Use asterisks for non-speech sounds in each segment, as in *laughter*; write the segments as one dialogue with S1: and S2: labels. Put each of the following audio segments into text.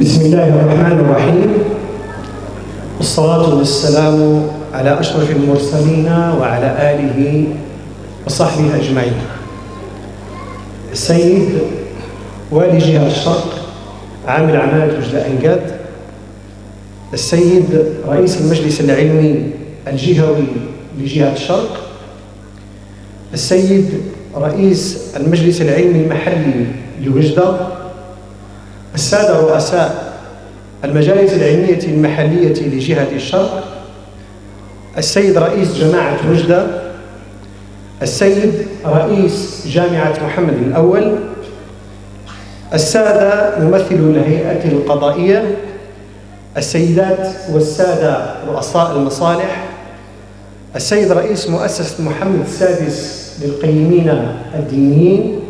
S1: بسم الله الرحمن الرحيم. والصلاة والسلام على أشرف المرسلين وعلى آله وصحبه أجمعين. السيد والي جهة الشرق عامل عمالة وجدة أنقاد السيد رئيس المجلس العلمي الجهوي لجهة الشرق. السيد رئيس المجلس العلمي المحلي لوجدة. السادة رؤساء المجالس العلمية المحلية لجهة الشرق السيد رئيس جماعة وجدة السيد رئيس جامعة محمد الأول السادة ممثلو الهيئة القضائية السيدات والسادة رؤساء المصالح السيد رئيس مؤسسة محمد السادس للقيمين الدينيين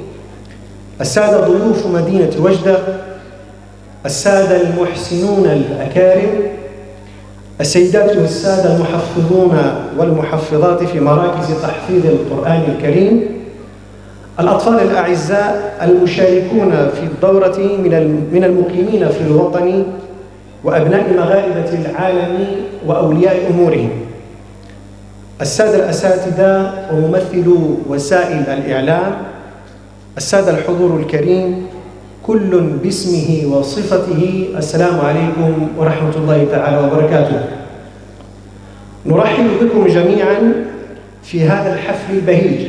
S1: السادة ضيوف مدينة وجدة السادة المحسنون الأكارم السيدات والسادة المحفظون والمحفظات في مراكز تحفيظ القرآن الكريم الأطفال الأعزاء المشاركون في الدورة من المقيمين في الوطن وأبناء مغاربة العالم وأولياء أمورهم. السادة الأساتذة وممثلو وسائل الإعلام السادة الحضور الكريم كل باسمه وصفته. السلام عليكم ورحمة الله تعالى وبركاته. نرحب بكم جميعا في هذا الحفل البهيج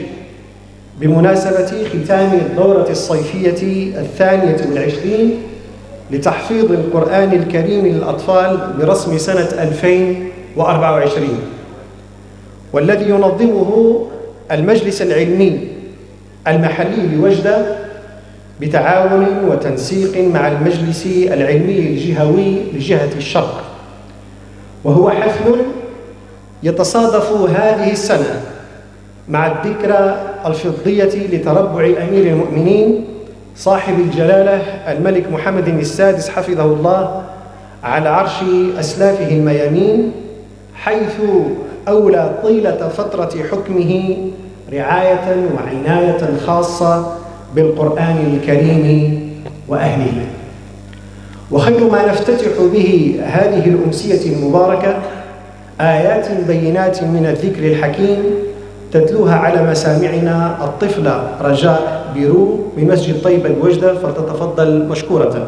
S1: بمناسبة ختام الدورة الصيفية الثانية والعشرين لتحفيظ القرآن الكريم للأطفال برسم سنة 2024 والذي ينظمه المجلس العلمي المحلي لوجدة بتعاون وتنسيق مع المجلس العلمي الجهوي لجهة الشرق. وهو حفل يتصادف هذه السنة مع الذكرى الفضية لتربع أمير المؤمنين صاحب الجلالة الملك محمد السادس حفظه الله على عرش أسلافه الميامين حيث أولى طيلة فترة حكمه رعاية وعناية خاصة بالقرآن الكريم وأهله. وخير ما نفتتح به هذه الأمسية المباركة آيات بينات من الذكر الحكيم تتلوها على مسامعنا الطفلة رجاء بيرو من مسجد طيبة الوجدة فلتتفضل مشكورة.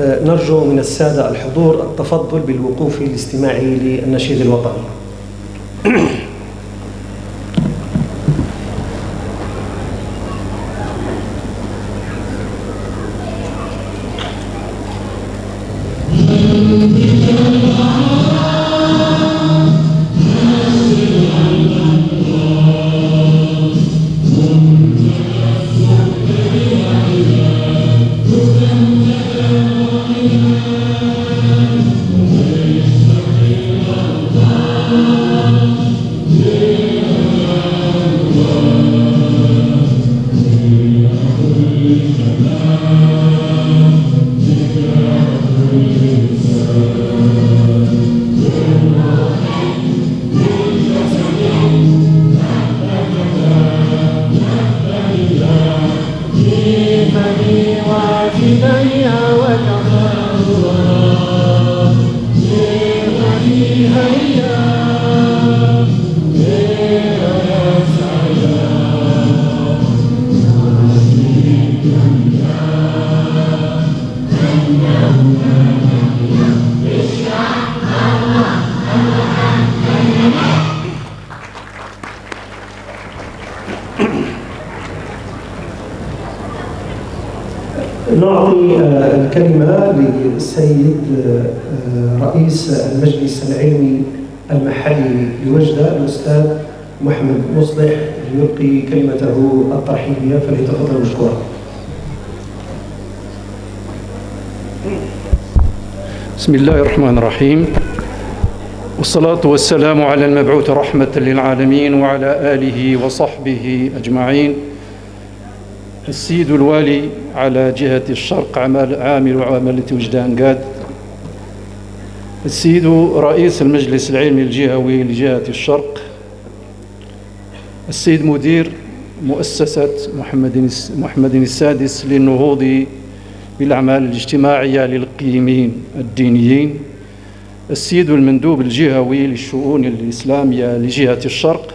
S1: نرجو من السادة الحضور التفضل بالوقوف الاستماعي للنشيد الوطني. *clears throat*
S2: الله الرحمن الرحيم والصلاة والسلام على المبعوث رحمة للعالمين وعلى آله وصحبه أجمعين السيد الوالي على جهة الشرق عمل عامل عملة وجدان قاد السيد رئيس المجلس العلمي الجهوي لجهة الشرق السيد مدير مؤسسة محمد محمد السادس للنهوض بالأعمال الاجتماعية للقيمين الدينيين. السيد المندوب الجهوي للشؤون الإسلامية لجهة الشرق.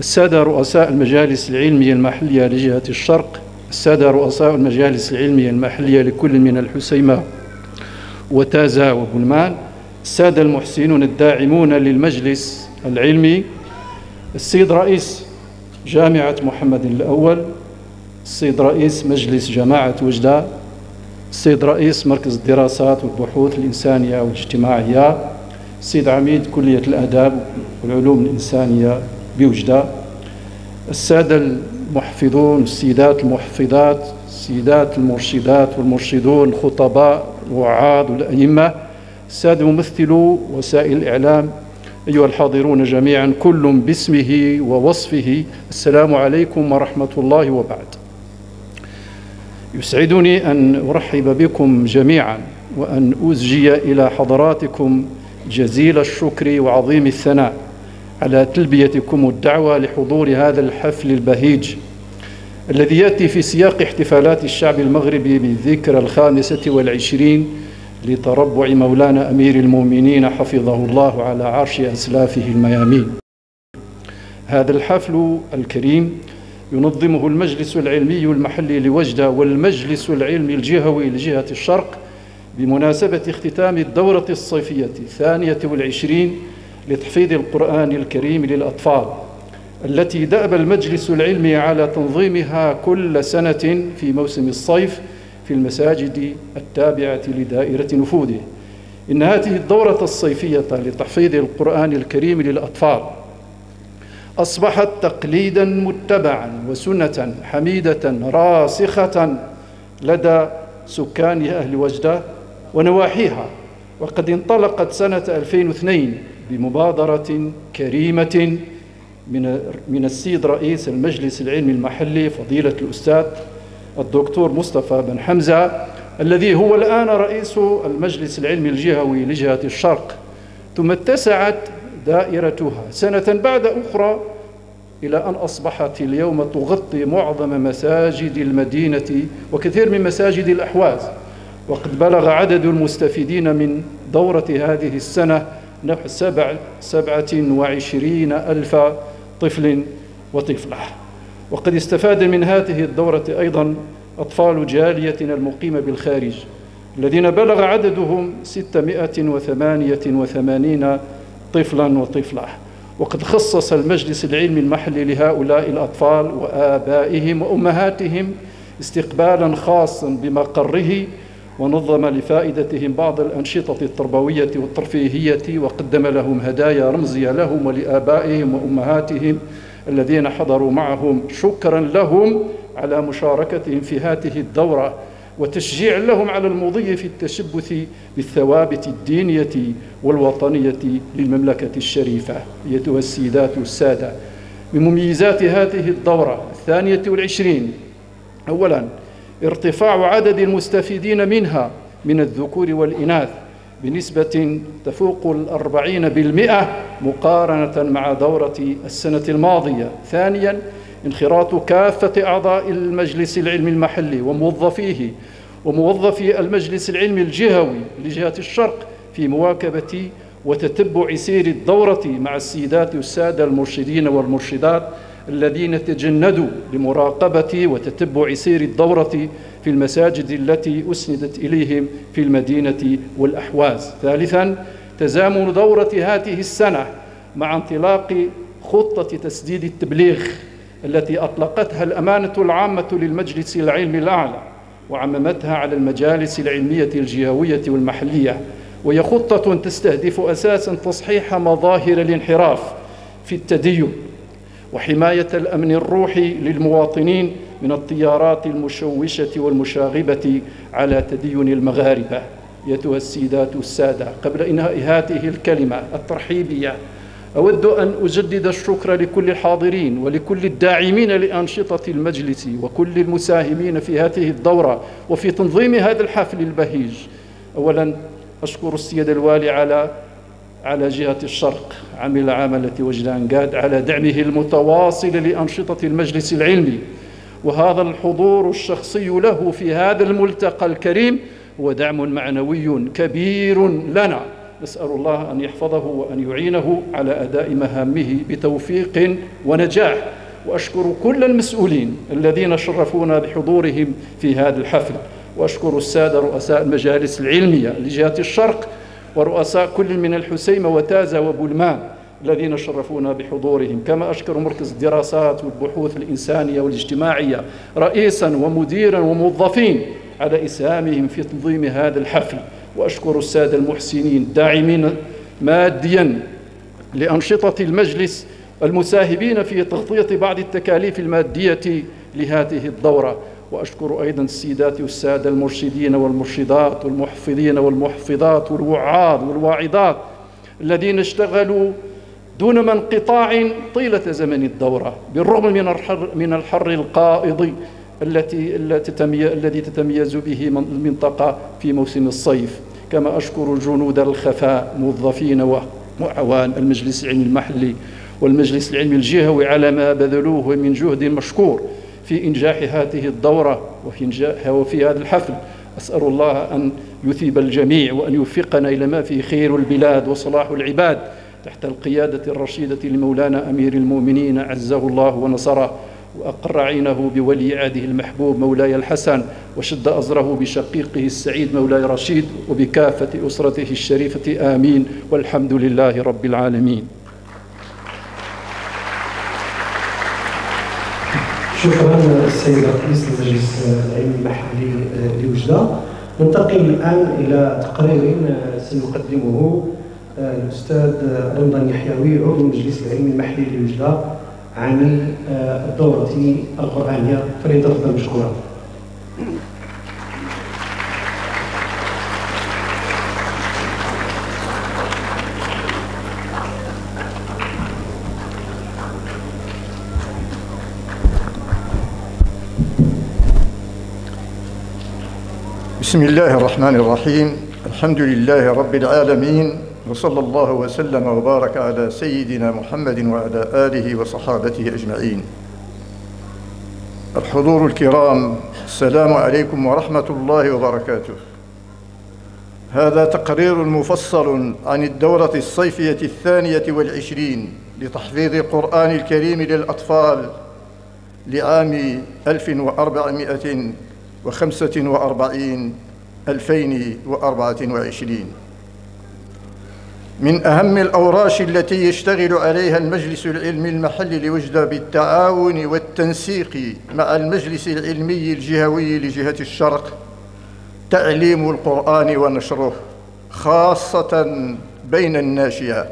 S2: السادة رؤساء المجالس العلمية المحلية لجهة الشرق. السادة رؤساء المجالس العلمية المحلية لكل من الحسيمة وتازا وبلمان السادة المحسنون الداعمون للمجلس العلمي. السيد رئيس جامعة محمد الأول. السيد رئيس مجلس جماعة وجدة السيد رئيس مركز الدراسات والبحوث الإنسانية والاجتماعية السيد عميد كلية الآداب والعلوم الإنسانية بوجدة السادة المحفظون السيدات المحفظات السيدات المرشدات والمرشدون الخطباء الوعاظ والأئمة السادة ممثلو وسائل الإعلام أيها الحاضرون جميعا كل باسمه ووصفه السلام عليكم ورحمة الله وبعد. يسعدني أن أرحب بكم جميعا وأن أزجي إلى حضراتكم جزيل الشكر وعظيم الثناء على تلبيتكم الدعوة لحضور هذا الحفل البهيج الذي يأتي في سياق احتفالات الشعب المغربي بالذكرى الخامسة والعشرين لتربع مولانا أمير المؤمنين حفظه الله على عرش أسلافه الميامين. هذا الحفل الكريم ينظمه المجلس العلمي المحلي لوجدة والمجلس العلمي الجهوي لجهة الشرق بمناسبة اختتام الدورة الصيفية الثانية والعشرين لتحفيظ القرآن الكريم للأطفال التي دأب المجلس العلمي على تنظيمها كل سنة في موسم الصيف في المساجد التابعة لدائرة نفوذه. إن هذه الدورة الصيفية لتحفيظ القرآن الكريم للأطفال أصبحت تقليدا متبعا وسنة حميدة راسخة لدى سكان أهل وجدة ونواحيها وقد انطلقت سنة 2002 بمبادرة كريمة من من السيد رئيس المجلس العلمي المحلي فضيلة الأستاذ الدكتور مصطفى بن حمزة الذي هو الآن رئيس المجلس العلمي الجهوي لجهة الشرق. ثم اتسعت دائرتها. سنة بعد أخرى إلى أن أصبحت اليوم تغطي معظم مساجد المدينة وكثير من مساجد الأحواز. وقد بلغ عدد المستفيدين من دورة هذه السنة نحو سبع سبعة وعشرين ألف طفل وطفلة. وقد استفاد من هذه الدورة أيضا أطفال جاليتنا المقيمة بالخارج الذين بلغ عددهم 688 طفلا وطفلة. وقد خصص المجلس العلمي المحلي لهؤلاء الأطفال وآبائهم وأمهاتهم استقبالا خاصا بمقره ونظم لفائدتهم بعض الأنشطة التربوية والترفيهية وقدم لهم هدايا رمزية لهم ولآبائهم وأمهاتهم الذين حضروا معهم. شكرا لهم على مشاركتهم في هذه الدورة. وتشجيع لهم على المضي في التشبث بالثوابت الدينية والوطنية للمملكة الشريفة أيتها السيدات والسادة. من مميزات هذه الدورة الثانية والعشرين أولا ارتفاع عدد المستفيدين منها من الذكور والإناث بنسبة تفوق الأربعين بالمئة مقارنة مع دورة السنة الماضية. ثانيا انخراط كافة أعضاء المجلس العلمي المحلي وموظفيه وموظفي المجلس العلمي الجهوي لجهة الشرق في مواكبة وتتبع سير الدورة مع السيدات والسادة المرشدين والمرشدات الذين تجندوا لمراقبة وتتبع سير الدورة في المساجد التي أسندت إليهم في المدينة والأحواز. ثالثا تزامن دورة هذه السنة مع انطلاق خطة تسديد التبليغ. التي أطلقتها الأمانة العامة للمجلس العلمي الأعلى وعممتها على المجالس العلمية الجهوية والمحلية. وهي خطة تستهدف أساسا تصحيح مظاهر الانحراف في التدين وحماية الأمن الروحي للمواطنين من التيارات المشوشة والمشاغبة على تدين المغاربة. أيتها السيدات والسادة قبل إنهاء هذه الكلمة الترحيبية أود أن أجدد الشكر لكل الحاضرين ولكل الداعمين لأنشطة المجلس وكل المساهمين في هذه الدورة وفي تنظيم هذا الحفل البهيج. أولا أشكر السيد الوالي على على جهة الشرق عمل عاملة وجدان قاد على دعمه المتواصل لأنشطة المجلس العلمي. وهذا الحضور الشخصي له في هذا الملتقى الكريم هو دعم معنوي كبير لنا. نسأل الله أن يحفظه وأن يعينه على أداء مهامه بتوفيق ونجاح. وأشكر كل المسؤولين الذين شرفونا بحضورهم في هذا الحفل. وأشكر السادة رؤساء المجالس العلمية لجهة الشرق ورؤساء كل من الحسيمة وتازة وبولمان الذين شرفونا بحضورهم. كما أشكر مركز الدراسات والبحوث الإنسانية والاجتماعية رئيسا ومديرا وموظفين على إسهامهم في تنظيم هذا الحفل. وأشكر السادة المحسنين داعمين ماديا لأنشطة المجلس المساهمين في تغطية بعض التكاليف المادية لهذه الدورة. وأشكر أيضا السيدات والسادة المرشدين والمرشدات والمحفظين والمحفظات والوعاظ والواعظات الذين اشتغلوا دون انقطاع طيلة زمن الدورة بالرغم من الحر, من الحر القائض التي الذي تتميز به المنطقة في موسم الصيف. كما أشكر جنود الخفاء موظفين وعوان المجلس العلمي المحلي والمجلس العلمي الجهوي على ما بذلوه من جهد مشكور في إنجاح هذه الدورة وفي إنجاحها وفي هذا الحفل. أسأل الله أن يثيب الجميع وأن يوفقنا إلى ما فيه خير البلاد وصلاح العباد تحت القيادة الرشيدة لمولانا أمير المؤمنين عزه الله ونصره. وأقر عينه بولي عهده المحبوب مولاي الحسن وشد أزره بشقيقه السعيد مولاي رشيد وبكافة أسرته الشريفة آمين. والحمد لله رب العالمين.
S1: شكرا السيد رئيس المجلس العلمي المحلي لوجدة. ننتقل الآن إلى تقرير سيقدمه الأستاذ رمضان يحيوي عضو المجلس العلمي المحلي لوجدة. عن الدورة القرآنية فليتفضل مشكورا
S3: بسم الله الرحمن الرحيم. الحمد لله رب العالمين. وصلى الله وسلم وبارك على سيدنا محمد وعلى آله وصحابته أجمعين. الحضور الكرام السلام عليكم ورحمة الله وبركاته. هذا تقرير مفصل عن الدورة الصيفية الثانية والعشرين لتحفيظ القرآن الكريم للأطفال لعام 1445 2024 من أهم الأوراش التي يشتغل عليها المجلس العلمي المحلي لوجدة بالتعاون والتنسيق مع المجلس العلمي الجهوي لجهة الشرق تعليم القرآن ونشره خاصة بين الناشئة.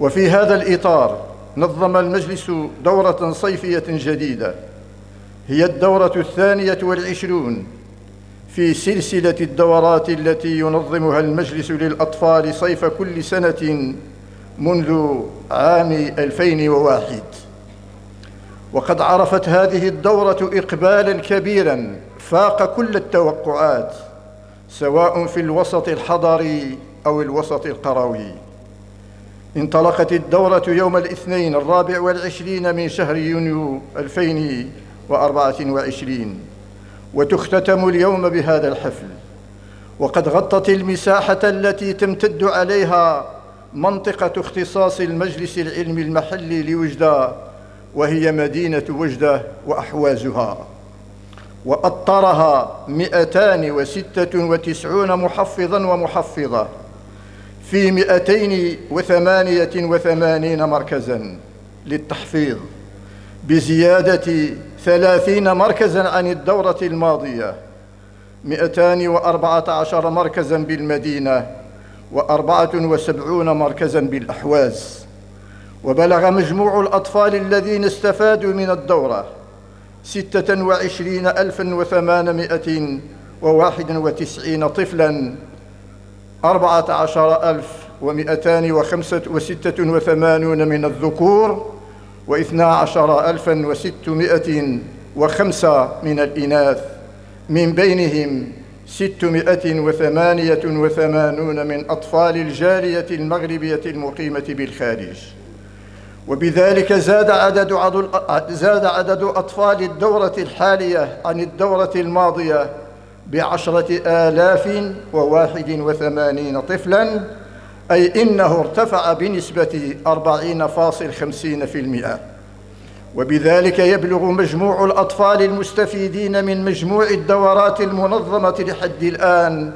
S3: وفي هذا الإطار نظم المجلس دورة صيفية جديدة هي الدورة الثانية والعشرون في سلسلة الدورات التي ينظمها المجلس للأطفال صيف كل سنة منذ عام 2001 وقد عرفت هذه الدورة إقبالا كبيرا فاق كل التوقعات سواء في الوسط الحضري أو الوسط القروي. انطلقت الدورة يوم الاثنين الرابع والعشرين من شهر يونيو 2024 وتختتم اليوم بهذا الحفل. وقد غطت المساحة التي تمتد عليها منطقة اختصاص المجلس العلمي المحلي لوجدة وهي مدينة وجدة وأحوازها. وأطرها 296 محفظا ومحفظة في 288 مركزا للتحفيظ. بزيادة ثلاثين مركزا عن الدورة الماضية 214 مركزا بالمدينة وأربعة وسبعون مركزا بالأحواز. وبلغ مجموع الأطفال الذين استفادوا من الدورة ستة وعشرين ألفا وثمانمائة وواحد وتسعين طفلا أربعة عشر ألف ومئتان وخمسة وستة وثمانون من الذكور واثنا عشر ألفا وستمائة وخمسة من الإناث من بينهم ستمائة وثمانية وثمانون من أطفال الجالية المغربية المقيمة بالخارج. وبذلك زاد عدد زاد عدد أطفال الدورة الحالية عن الدورة الماضية بعشرة آلاف وواحد وثمانين طفلاً أي إنه ارتفع بنسبة أربعين فاصل خمسين في المئة. وبذلك يبلغ مجموع الأطفال المستفيدين من مجموع الدورات المنظمة لحد الآن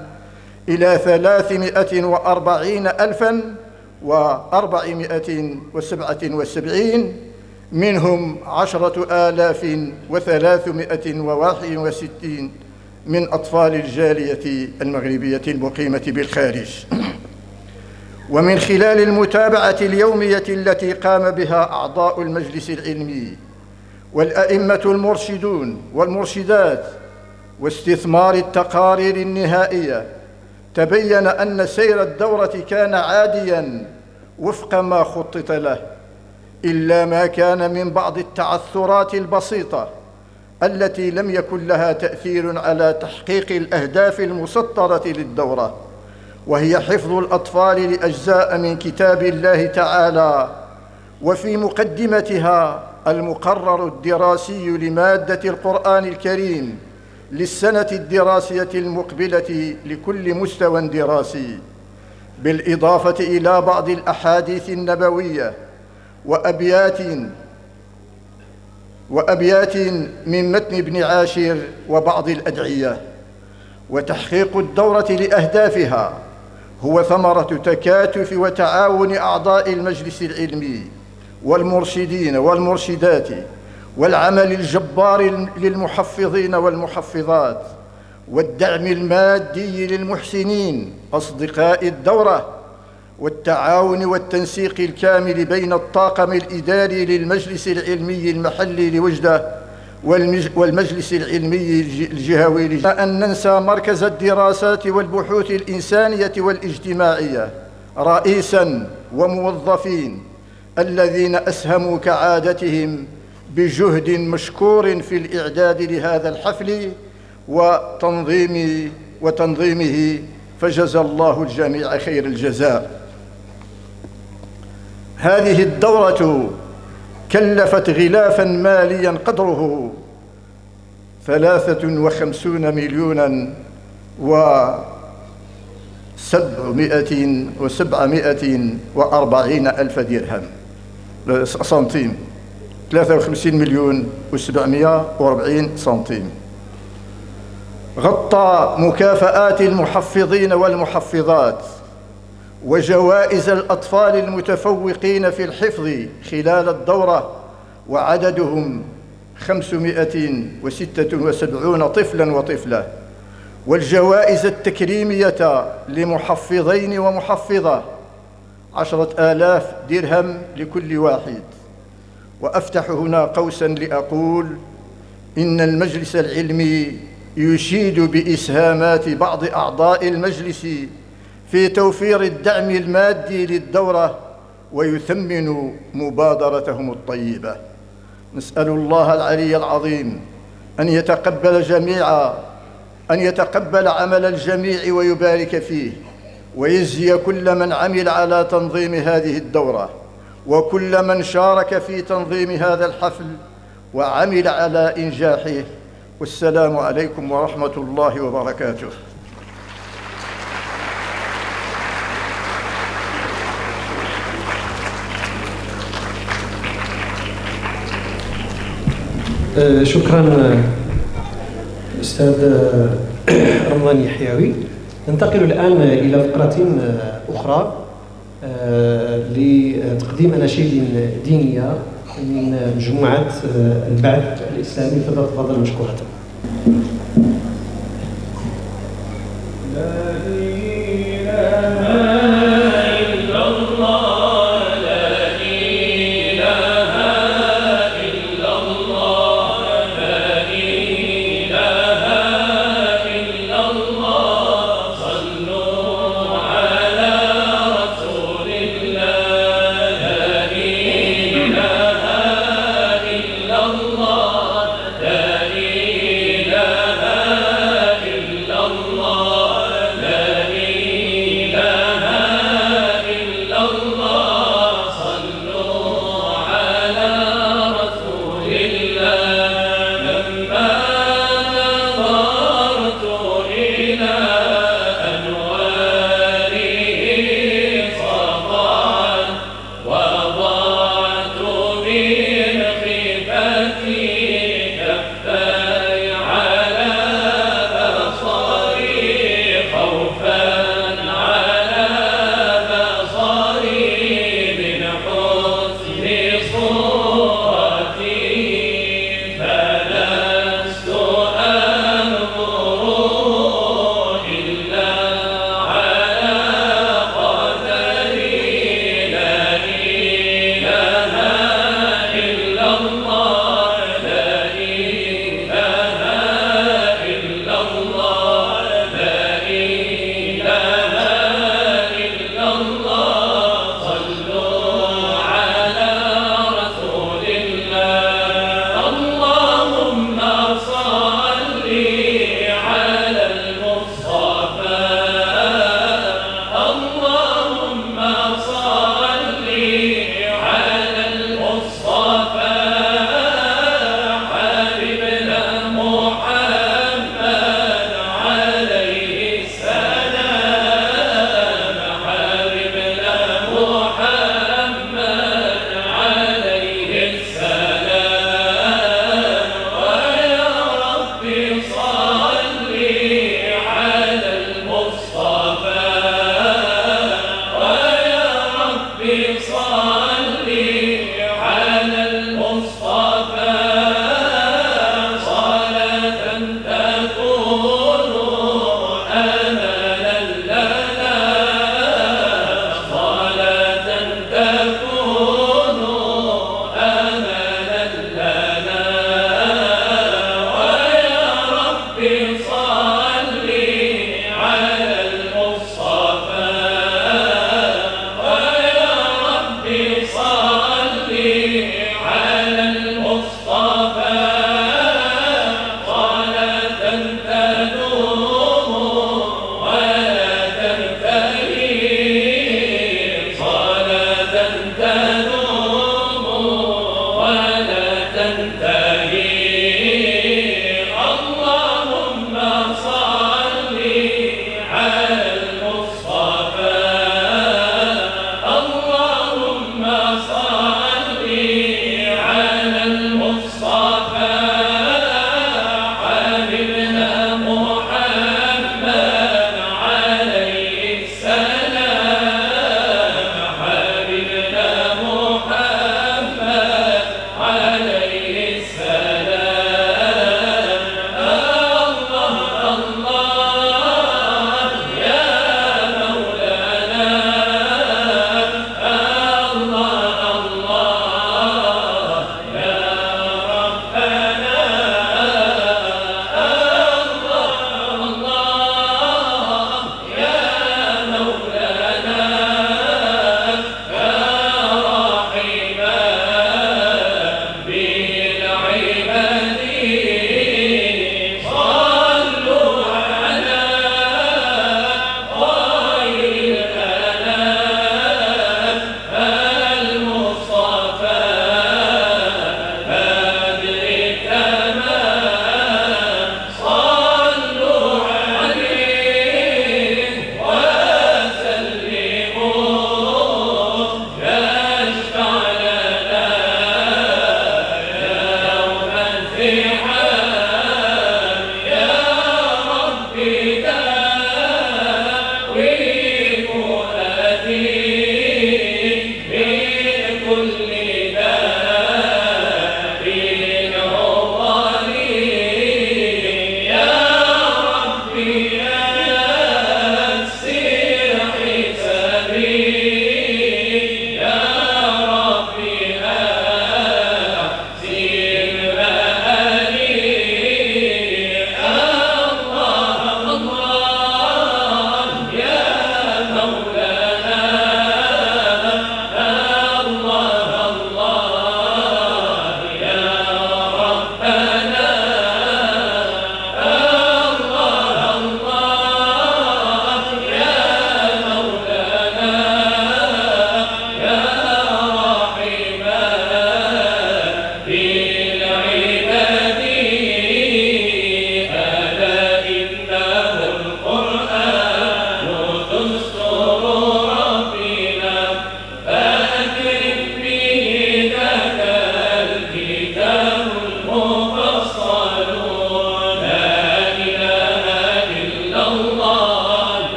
S3: إلى ثلاثمائة وأربعين ألفاً وأربعمائة وسبعة وسبعين منهم عشرة آلاف وثلاثمائة وواحد وستين من أطفال الجالية المغربية المقيمة بالخارج. ومن خلال المتابعة اليومية التي قام بها أعضاء المجلس العلمي والأئمة المرشدون والمرشدات واستثمار التقارير النهائية تبين أن سير الدورة كان عاديا وفق ما خطط له إلا ما كان من بعض التعثرات البسيطة التي لم يكن لها تأثير على تحقيق الأهداف المسطرة للدورة. وهي حفظ الأطفال لأجزاء من كتاب الله تعالى. وفي مقدمتها المقرر الدراسي لمادة القرآن الكريم للسنة الدراسية المقبلة لكل مستوى دراسي بالإضافة إلى بعض الأحاديث النبوية وأبيات وأبيات من متن ابن عاشر وبعض الأدعية وتحقيق الدورة لأهدافها. هو ثمرة تكاتف وتعاون أعضاء المجلس العلمي والمرشدين والمرشدات والعمل الجبار للمحفظين والمحفظات والدعم المادي للمحسنين أصدقاء الدورة والتعاون والتنسيق الكامل بين الطاقم الإداري للمجلس العلمي المحلي لوجدة والمجلس العلمي الجهوي أن ننسى مركز الدراسات والبحوث الإنسانية والاجتماعية. رئيسا وموظفين الذين أسهموا كعادتهم بجهد مشكور في الإعداد لهذا الحفل وتنظيم وتنظيمه. فجزى الله الجميع خير الجزاء. هذه الدورة كلفت غلافا ماليا قدره ثلاثة وخمسون مليونا وسبعمائة وسبعمائة وأربعين ألف درهم. سنتيم. 53 مليون و740 سنتيم. غطى مكافآت المحفظين والمحفظات. وجوائز الأطفال المتفوقين في الحفظ خلال الدورة وعددهم 576 طفلا وطفلة. والجوائز التكريمية لمحفظين ومحفظة عشرة آلاف درهم لكل واحد. وأفتح هنا قوسا لأقول إن المجلس العلمي يشيد بإسهامات بعض أعضاء المجلس في توفير الدعم المادي للدورة ويثمن مبادرتهم الطيبة. نسأل الله العلي العظيم أن يتقبل جميعا أن يتقبل عمل الجميع ويبارك فيه ويجزي كل من عمل على تنظيم هذه الدورة وكل من شارك في تنظيم هذا الحفل وعمل على إنجاحه. والسلام عليكم ورحمة الله وبركاته.
S1: شكرا أستاذ رمضان يحيوي. ننتقل الآن إلى فقرة أخرى آه، لتقديم أناشيد دينية من مجموعة البعث الإسلامي فلتفضل مشكورة.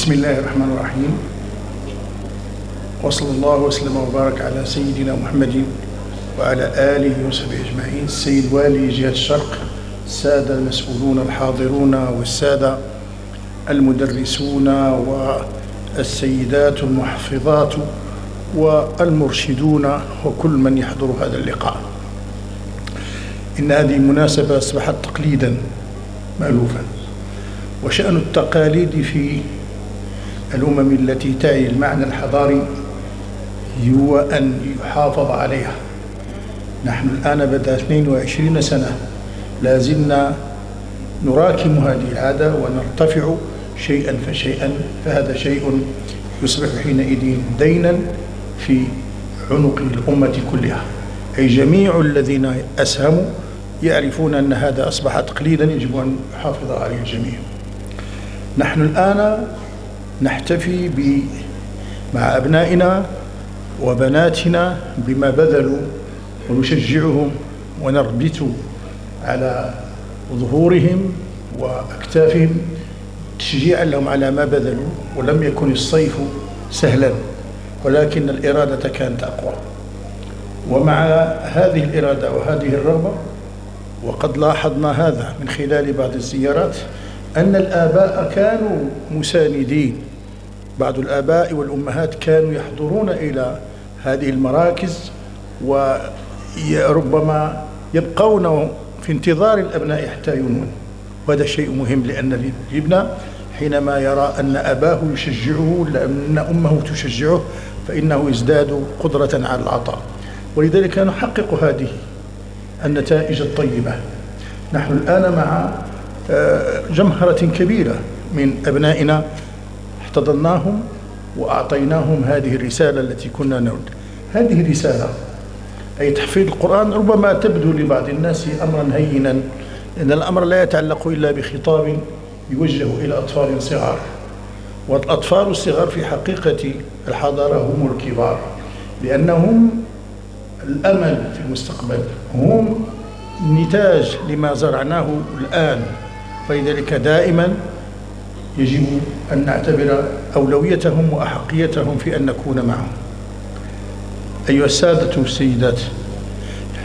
S4: بسم الله الرحمن الرحيم. وصلى الله وسلم وبارك على سيدنا محمد وعلى آله وصحبه أجمعين. السيد والي جهة الشرق السادة المسؤولون الحاضرون والسادة المدرسون والسيدات المحفظات والمرشدون وكل من يحضر هذا اللقاء. إن هذه المناسبة أصبحت تقليدا مألوفا. وشأن التقاليد في الأمم التي تعي المعنى الحضاري هو أن يحافظ عليها. نحن الآن بدأ 22 سنة لا زلنا نراكم هذه العادة ونرتفع شيئا فشيئا فهذا شيء يصبح حينئذ دينا في عنق الأمة كلها. أي جميع الذين أسهموا يعرفون أن هذا أصبح تقليدا يجب أن يحافظ عليه الجميع. نحن الآن نحتفي ب مع أبنائنا وبناتنا بما بذلوا ونشجعهم ونربط على ظهورهم وأكتافهم تشجيعا لهم على ما بذلوا ولم يكن الصيف سهلا ولكن الإرادة كانت أقوى. ومع هذه الإرادة وهذه الرغبة وقد لاحظنا هذا من خلال بعض الزيارات أن الآباء كانوا مساندين. بعض الآباء والأمهات كانوا يحضرون إلى هذه المراكز وربما يبقون في انتظار الأبناء حتى ينون وهذا شيء مهم لأن الابن حينما يرى أن أباه يشجعه لأن أمه تشجعه فإنه يزداد قدرة على العطاء. ولذلك نحقق هذه النتائج الطيبة. نحن الآن مع آه، جمهرة كبيرة من أبنائنا احتضناهم وأعطيناهم هذه الرسالة التي كنا نرد هذه الرسالة أي تحفيظ القرآن ربما تبدو لبعض الناس أمرا هينا إن الأمر لا يتعلق إلا بخطاب يوجه إلى أطفال صغار. والأطفال الصغار في حقيقة الحضارة هم الكبار لأنهم الأمل في المستقبل هم نتاج لما زرعناه الآن. فلذلك دائما يجب أن نعتبر أولويتهم وأحقيتهم في أن نكون معهم. أيها السادة والسيدات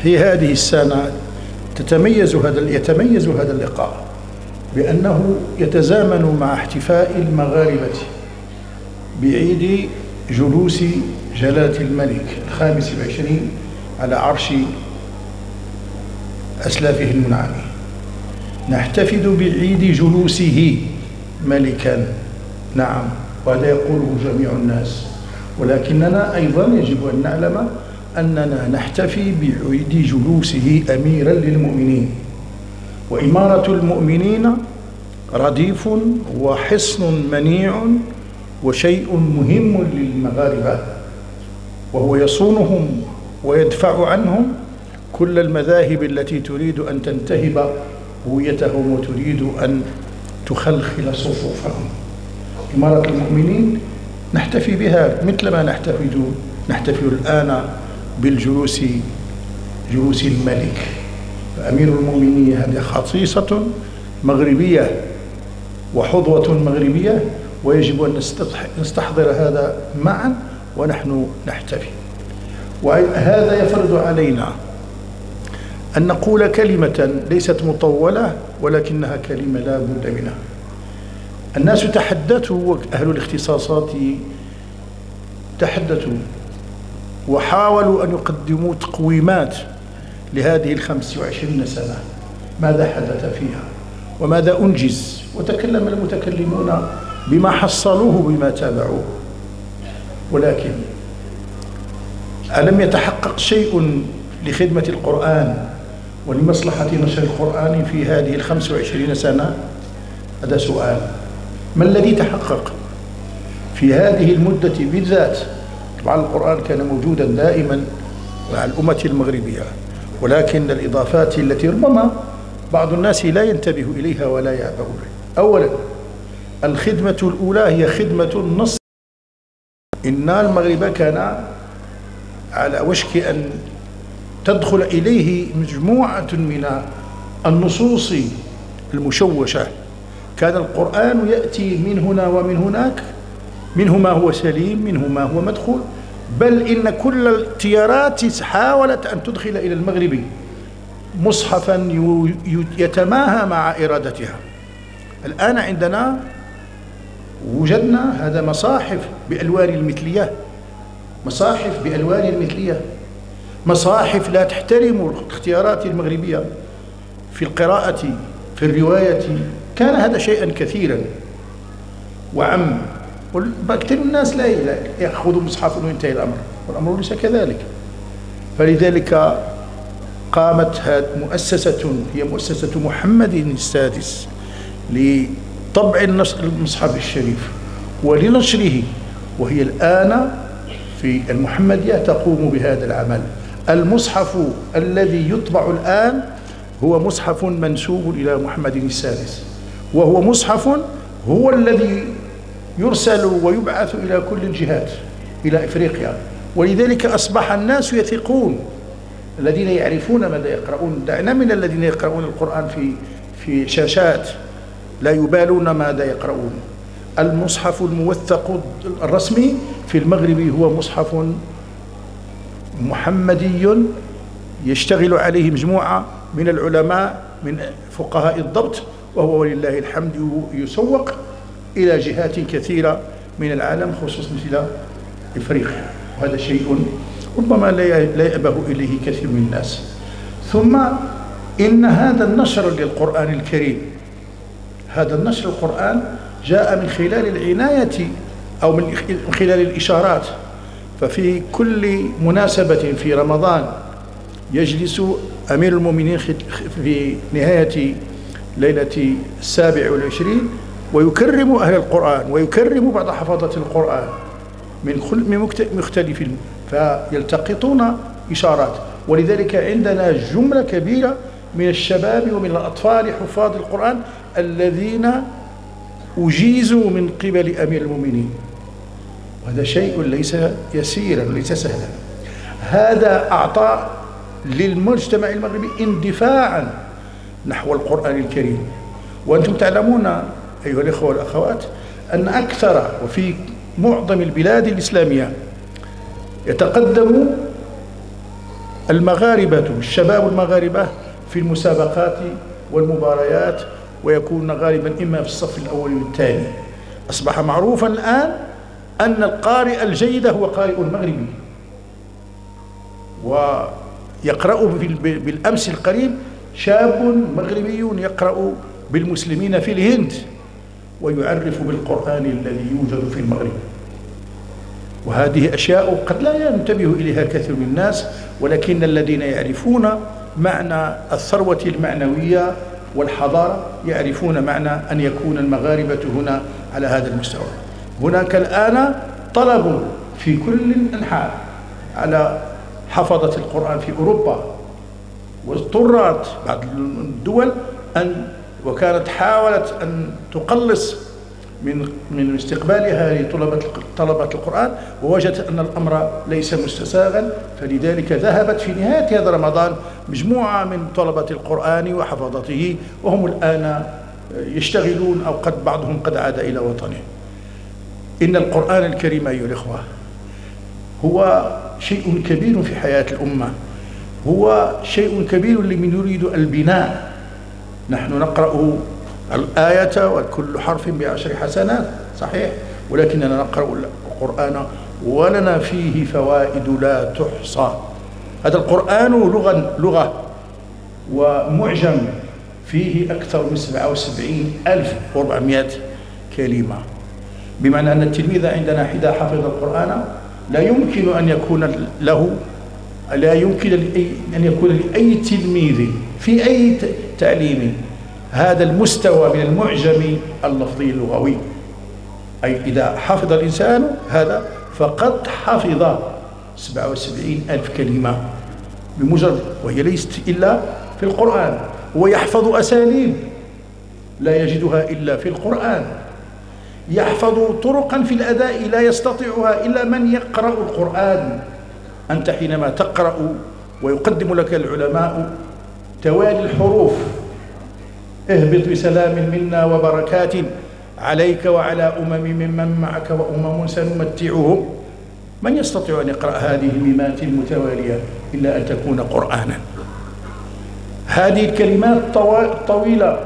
S4: في هذه السنة تتميز هذا يتميز هذا اللقاء بأنه يتزامن مع احتفاء المغاربة بعيد جلوس جلالة الملك الخامس والعشرين على عرش أسلافه المنعمين نحتفل بعيد جلوسه ملكا. نعم. وهذا يقوله جميع الناس. ولكننا أيضا يجب أن نعلم أننا نحتفي بعيد جلوسه أميرا للمؤمنين. وإمارة المؤمنين رديف وحصن منيع وشيء مهم للمغاربة. وهو يصونهم ويدفع عنهم كل المذاهب التي تريد أن تنتهب هويتهم وتريد أن تخلخل صفوفهم. إمارة المؤمنين نحتفي بها مثل ما نحتفل نحتفل الآن بالجلوس جلوس الملك. فأمير المؤمنين هذه خصيصة مغربية وحظوة مغربية ويجب أن نستحضر هذا معا ونحن نحتفي. وهذا يفرض علينا أن نقول كلمة ليست مطولة ولكنها كلمة لا بد منها. الناس تحدثوا أهل الاختصاصات تحدثوا وحاولوا أن يقدموا تقويمات لهذه الخمس وعشرين سنة. ماذا حدث فيها؟ وماذا أنجز؟ وتكلم المتكلمون بما حصلوه بما تابعوه. ولكن ألم يتحقق شيء لخدمة القرآن ولمصلحة نشر القرآن في هذه الخمس وعشرين سنة؟ هذا سؤال. ما الذي تحقق في هذه المدة بالذات؟ طبعا القرآن كان موجودا دائما مع الأمة المغربية ولكن الإضافات التي ربما بعض الناس لا ينتبه إليها ولا يعبأ أولا الخدمة الأولى هي خدمة النص إن المغرب كان على وشك أن تدخل إليه مجموعة من النصوص المشوشة. كان القرآن يأتي من هنا ومن هناك منه ما هو سليم منه ما هو مدخول بل إن كل التيارات حاولت أن تدخل إلى المغرب مصحفا يتماهى مع إرادتها. الآن عندنا وجدنا هذا مصاحف بألوان المثلية مصاحف بألوان المثلية. مصاحف لا تحترم الاختيارات المغربية. في القراءة في الرواية كان هذا شيئا كثيرا. وعم كثير الناس لا يأخذوا مصحف وينتهي الأمر والأمر ليس كذلك. فلذلك قامت هذه مؤسسة هي مؤسسة محمد السادس لطبع المصحف الشريف ولنشره وهي الآن في المحمدية تقوم بهذا العمل. المصحف الذي يطبع الآن هو مصحف منسوب إلى محمد السادس وهو مصحف هو الذي يرسل ويبعث إلى كل الجهات إلى إفريقيا. ولذلك أصبح الناس يثقون الذين يعرفون ماذا يقرؤون. دعنا من الذين يقرؤون القرآن في في شاشات لا يبالون ماذا يقرؤون. المصحف الموثق الرسمي في المغرب هو مصحف محمدي يشتغل عليه مجموعة من العلماء من فقهاء الضبط وهو ولله الحمد يسوق إلى جهات كثيرة من العالم خصوصا مثل إفريقيا وهذا شيء ربما لا يأبه إليه كثير من الناس. ثم إن هذا النشر للقرآن الكريم هذا النشر القرآن جاء من خلال العناية أو من خلال الإشارات ففي كل مناسبة في رمضان يجلس أمير المؤمنين في نهاية ليلة السابع والعشرين ويكرم أهل القرآن ويكرم بعض حفظة القرآن من مختلف فيلتقطون إشارات. ولذلك عندنا جملة كبيرة من الشباب ومن الأطفال حفاظ القرآن الذين أجيزوا من قبل أمير المؤمنين. وهذا شيء ليس يسيرا ليس سهلا. هذا أعطى للمجتمع المغربي اندفاعا نحو القرآن الكريم. وأنتم تعلمون أيها الإخوة والأخوات أن أكثر وفي معظم البلاد الإسلامية يتقدم المغاربة الشباب المغاربة في المسابقات والمباريات ويكون غالبا إما في الصف الأول والثاني. أصبح معروفا الآن أن القارئ الجيد هو قارئ المغربي. ويقرأ بالأمس القريب شاب مغربي يقرأ بالمسلمين في الهند ويعرف بالقرآن الذي يوجد في المغرب. وهذه أشياء قد لا ينتبه إليها كثير من الناس ولكن الذين يعرفون معنى الثروة المعنوية والحضارة يعرفون معنى أن يكون المغاربة هنا على هذا المستوى. هناك الآن طلب في كل الأنحاء على حفظة القرآن في أوروبا واضطرت بعض الدول أن وكانت حاولت أن تقلص من من استقبالها لطلبة طلبة القرآن ووجدت أن الأمر ليس مستساغا فلذلك ذهبت في نهاية هذا رمضان مجموعة من طلبة القرآن وحفظته وهم الآن يشتغلون أو قد بعضهم قد عاد إلى وطنه. إن القرآن الكريم أيها الإخوة هو شيء كبير في حياة الأمة. هو شيء كبير لمن يريد البناء. نحن نقرأ الآية وكل حرف بعشر حسنات. صحيح. ولكننا نقرأ القرآن ولنا فيه فوائد لا تحصى. هذا القرآن لغة لغة ومعجم. فيه أكثر من 77 ألف وأربعمائة كلمة. بمعنى أن التلميذ عندنا إذا حفظ القرآن لا يمكن أن يكون له لا يمكن أن يكون لأي تلميذ في أي تعليم هذا المستوى من المعجم اللفظي اللغوي. أي إذا حفظ الإنسان هذا فقد حفظ 77 ألف كلمة بمجرد وهي ليست إلا في القرآن ويحفظ أساليب لا يجدها إلا في القرآن. يحفظ طرقا في الأداء لا يستطيعها إلا من يقرأ القرآن. أنت حينما تقرأ ويقدم لك العلماء توالي الحروف. اهبط بسلام منا وبركات عليك وعلى أمم ممن معك وأمم سنمتعهم. من يستطيع أن يقرأ هذه الميمات المتوالية إلا أن تكون قرآنا؟ هذه الكلمات الطويلة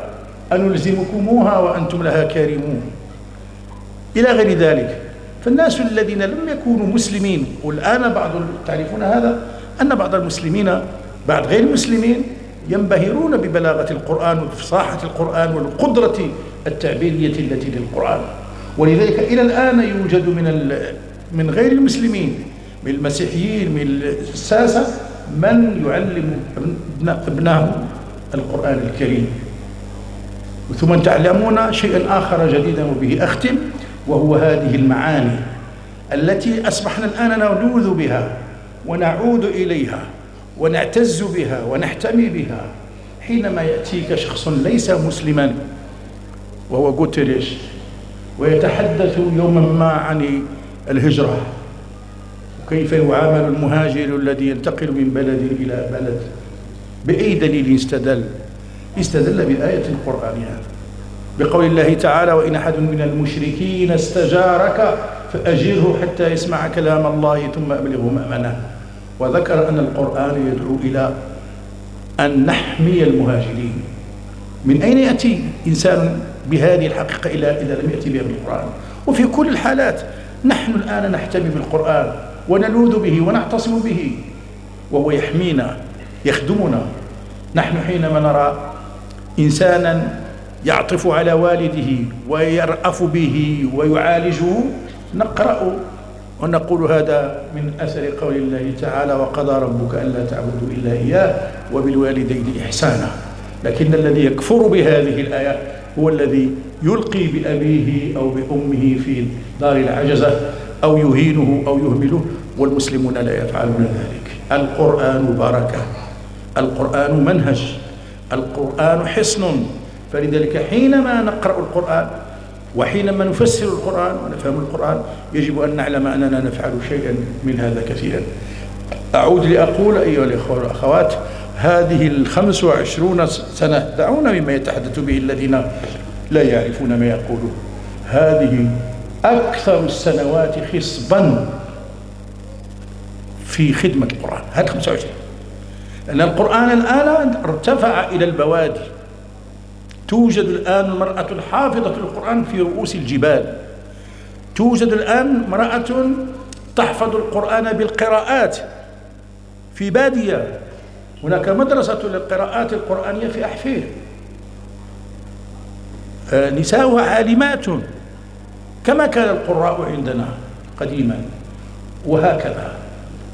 S4: أنلزمكموها وأنتم لها كارمون إلى غير ذلك. فالناس الذين لم يكونوا مسلمين والآن بعض تعرفون هذا؟ أن بعض المسلمين بعض غير المسلمين ينبهرون ببلاغة القرآن وفصاحة القرآن والقدرة التعبيرية التي للقرآن. ولذلك إلى الآن يوجد من من غير المسلمين من المسيحيين من الساسة من يعلم ابنه القرآن الكريم. ثم تعلمون شيئا آخر جديدا وبه أختم. وهو هذه المعاني التي أصبحنا الآن نلوذ بها ونعود إليها ونعتز بها ونحتمي بها حينما يأتيك شخص ليس مسلما وهو غوتيريش ويتحدث يوما ما عن الهجرة. وكيف يعامل المهاجر الذي ينتقل من بلد إلى بلد بأي دليل استدل استدل بآية قرآنية بقول الله تعالى وإن أحد من المشركين استجارك فأجره حتى يسمع كلام الله ثم أبلغه مأمنة. وذكر أن القرآن يدعو إلى أن نحمي المهاجرين. من أين يأتي إنسان بهذه الحقيقة إلى إذا لم يأتي بها بالقرآن وفي كل الحالات نحن الآن نحتمي بالقرآن ونلوذ به ونعتصم به وهو يحمينا يخدمنا. نحن حينما نرى إنسانا يعطف على والده ويرأف به ويعالجه. نقرأ ونقول هذا من أثر قول الله تعالى وقضى ربك ألا تعبدوا إلا إياه وبالوالدين إحسانا. لكن الذي يكفر بهذه الآية هو الذي يلقي بأبيه أو بأمه في دار العجزة أو يهينه أو يهمله والمسلمون لا يفعلون ذلك. القرآن بركة القرآن منهج القرآن حصن. فلذلك حينما نقرأ القرآن وحينما نفسر القرآن ونفهم القرآن يجب أن نعلم أننا نفعل شيئا من هذا كثيرا. أعود لأقول أيها الإخوة والأخوات هذه الخمس وعشرون سنة دعونا مما يتحدث به الذين لا يعرفون ما يقولون. هذه أكثر السنوات خصبا في خدمة القرآن. هذه 25 لأن القرآن الآن ارتفع إلى البوادي. توجد الآن المرأة الحافظة للقرآن في رؤوس الجبال. توجد الآن امرأة تحفظ القرآن بالقراءات في بادية. هناك مدرسة للقراءات القرآنية في أحفير. آه، نساؤها عالمات. كما كان القراء عندنا قديما. وهكذا.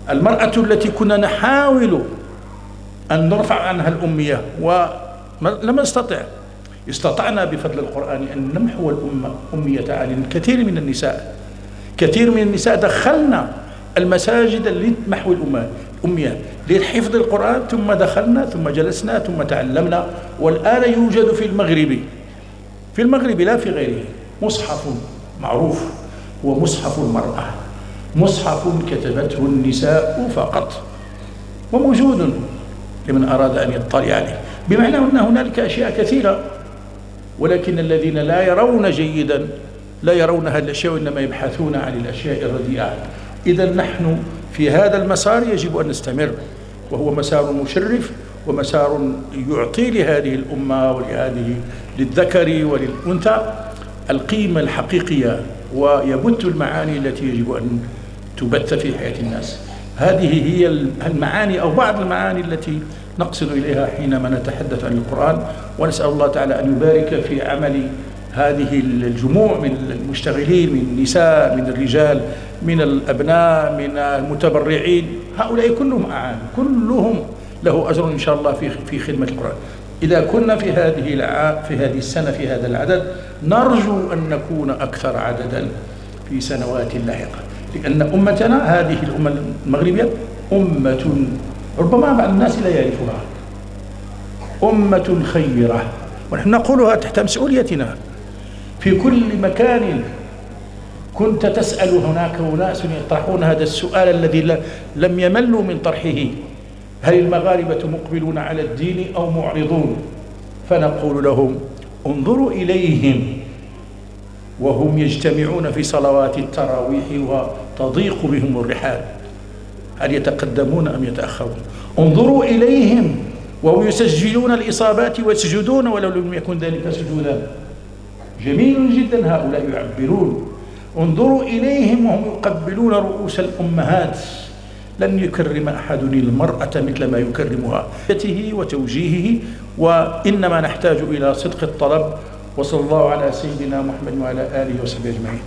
S4: المرأة التي كنا نحاول أن نرفع عنها الأمية ولم نستطع. استطعنا بفضل القرآن أن نمحو الأمة أمية عن كثير من النساء. كثير من النساء دخلنا المساجد لمحو الأمة أمية لحفظ القرآن ثم دخلنا ثم جلسنا ثم تعلمنا. والآن يوجد في المغرب في المغرب لا في غيره مصحف معروف هو مصحف المرأة. مصحف كتبته النساء فقط وموجود لمن أراد أن يطلع عليه. بمعنى أن هنالك أشياء كثيرة. ولكن الذين لا يرون جيدا لا يرون هذه الأشياء وإنما يبحثون عن الأشياء الرديئة. إذا نحن في هذا المسار يجب أن نستمر وهو مسار مشرف ومسار يعطي لهذه الأمة ولهذه للذكر وللأنثى القيمة الحقيقية ويبث المعاني التي يجب أن تبث في حياة الناس. هذه هي المعاني أو بعض المعاني التي نقصد إليها حينما نتحدث عن القرآن ونسأل الله تعالى أن يبارك في عمل هذه الجموع من المشتغلين من النساء من الرجال من الأبناء من المتبرعين هؤلاء كلهم أعان كلهم له أجر إن شاء الله في في خدمة القرآن إذا كنا في هذه. في هذه السنة في هذا العدد نرجو أن نكون أكثر عددا في سنوات لاحقة لأن أمتنا هذه الأمة المغربية أمة ربما بعض الناس لا يعرفها. أمة خيرة. ونحن نقولها تحت مسؤوليتنا. في كل مكان كنت تسأل هناك أناس يطرحون هذا السؤال الذي لم يملوا من طرحه. هل المغاربة مقبلون على الدين أو معرضون؟ فنقول لهم انظروا إليهم. وهم يجتمعون في صلوات التراويح وتضيق بهم الرحال. هل يتقدمون أم يتأخرون؟ انظروا إليهم وهم يسجلون الإصابات ويسجدون ولو لم يكن ذلك سجودا. جميل جدا هؤلاء يعبرون. انظروا إليهم وهم يقبلون رؤوس الأمهات. لن يكرم أحد المرأة مثل ما يكرمها وتوجيهه وإنما نحتاج إلى صدق الطلب. وصلى الله على سيدنا محمد وعلى آله وصحبه أجمعين.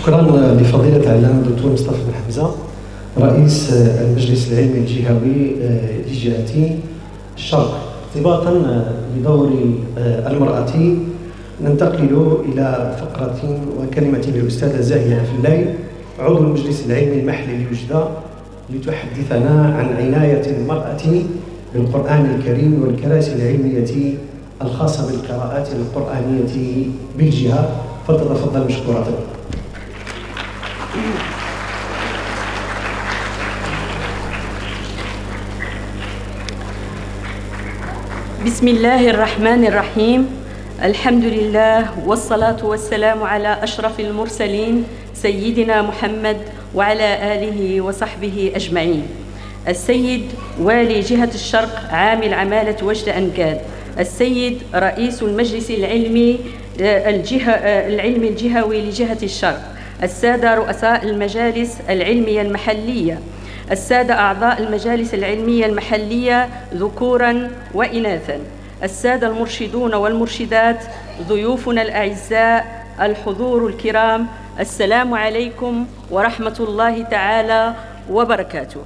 S1: شكرا لفضيلة العلامة الدكتور مصطفى بن حمزة رئيس المجلس العلمي الجهوي لجهة الشرق ارتباطا بدور المرأة ننتقل إلى فقرة وكلمة للأستاذة زاهية في الليل عضو المجلس العلمي المحلي لوجدة لتحدثنا عن عناية المرأة بالقرآن الكريم والكراسي العلمية الخاصة بالقراءات القرآنية بالجهة. فلتتفضل مشكورة.
S5: بسم الله الرحمن الرحيم الحمد لله والصلاة والسلام على أشرف المرسلين سيدنا محمد وعلى آله وصحبه أجمعين السيد والي جهة الشرق عامل عمالة وجد أنكاد السيد رئيس المجلس العلمي الجهة العلمي الجهوي لجهة الشرق السادة رؤساء المجالس العلمية المحلية. السادة أعضاء المجالس العلمية المحلية ذكورا وإناثا. السادة المرشدون والمرشدات ضيوفنا الأعزاء الحضور الكرام. السلام عليكم ورحمة الله تعالى وبركاته.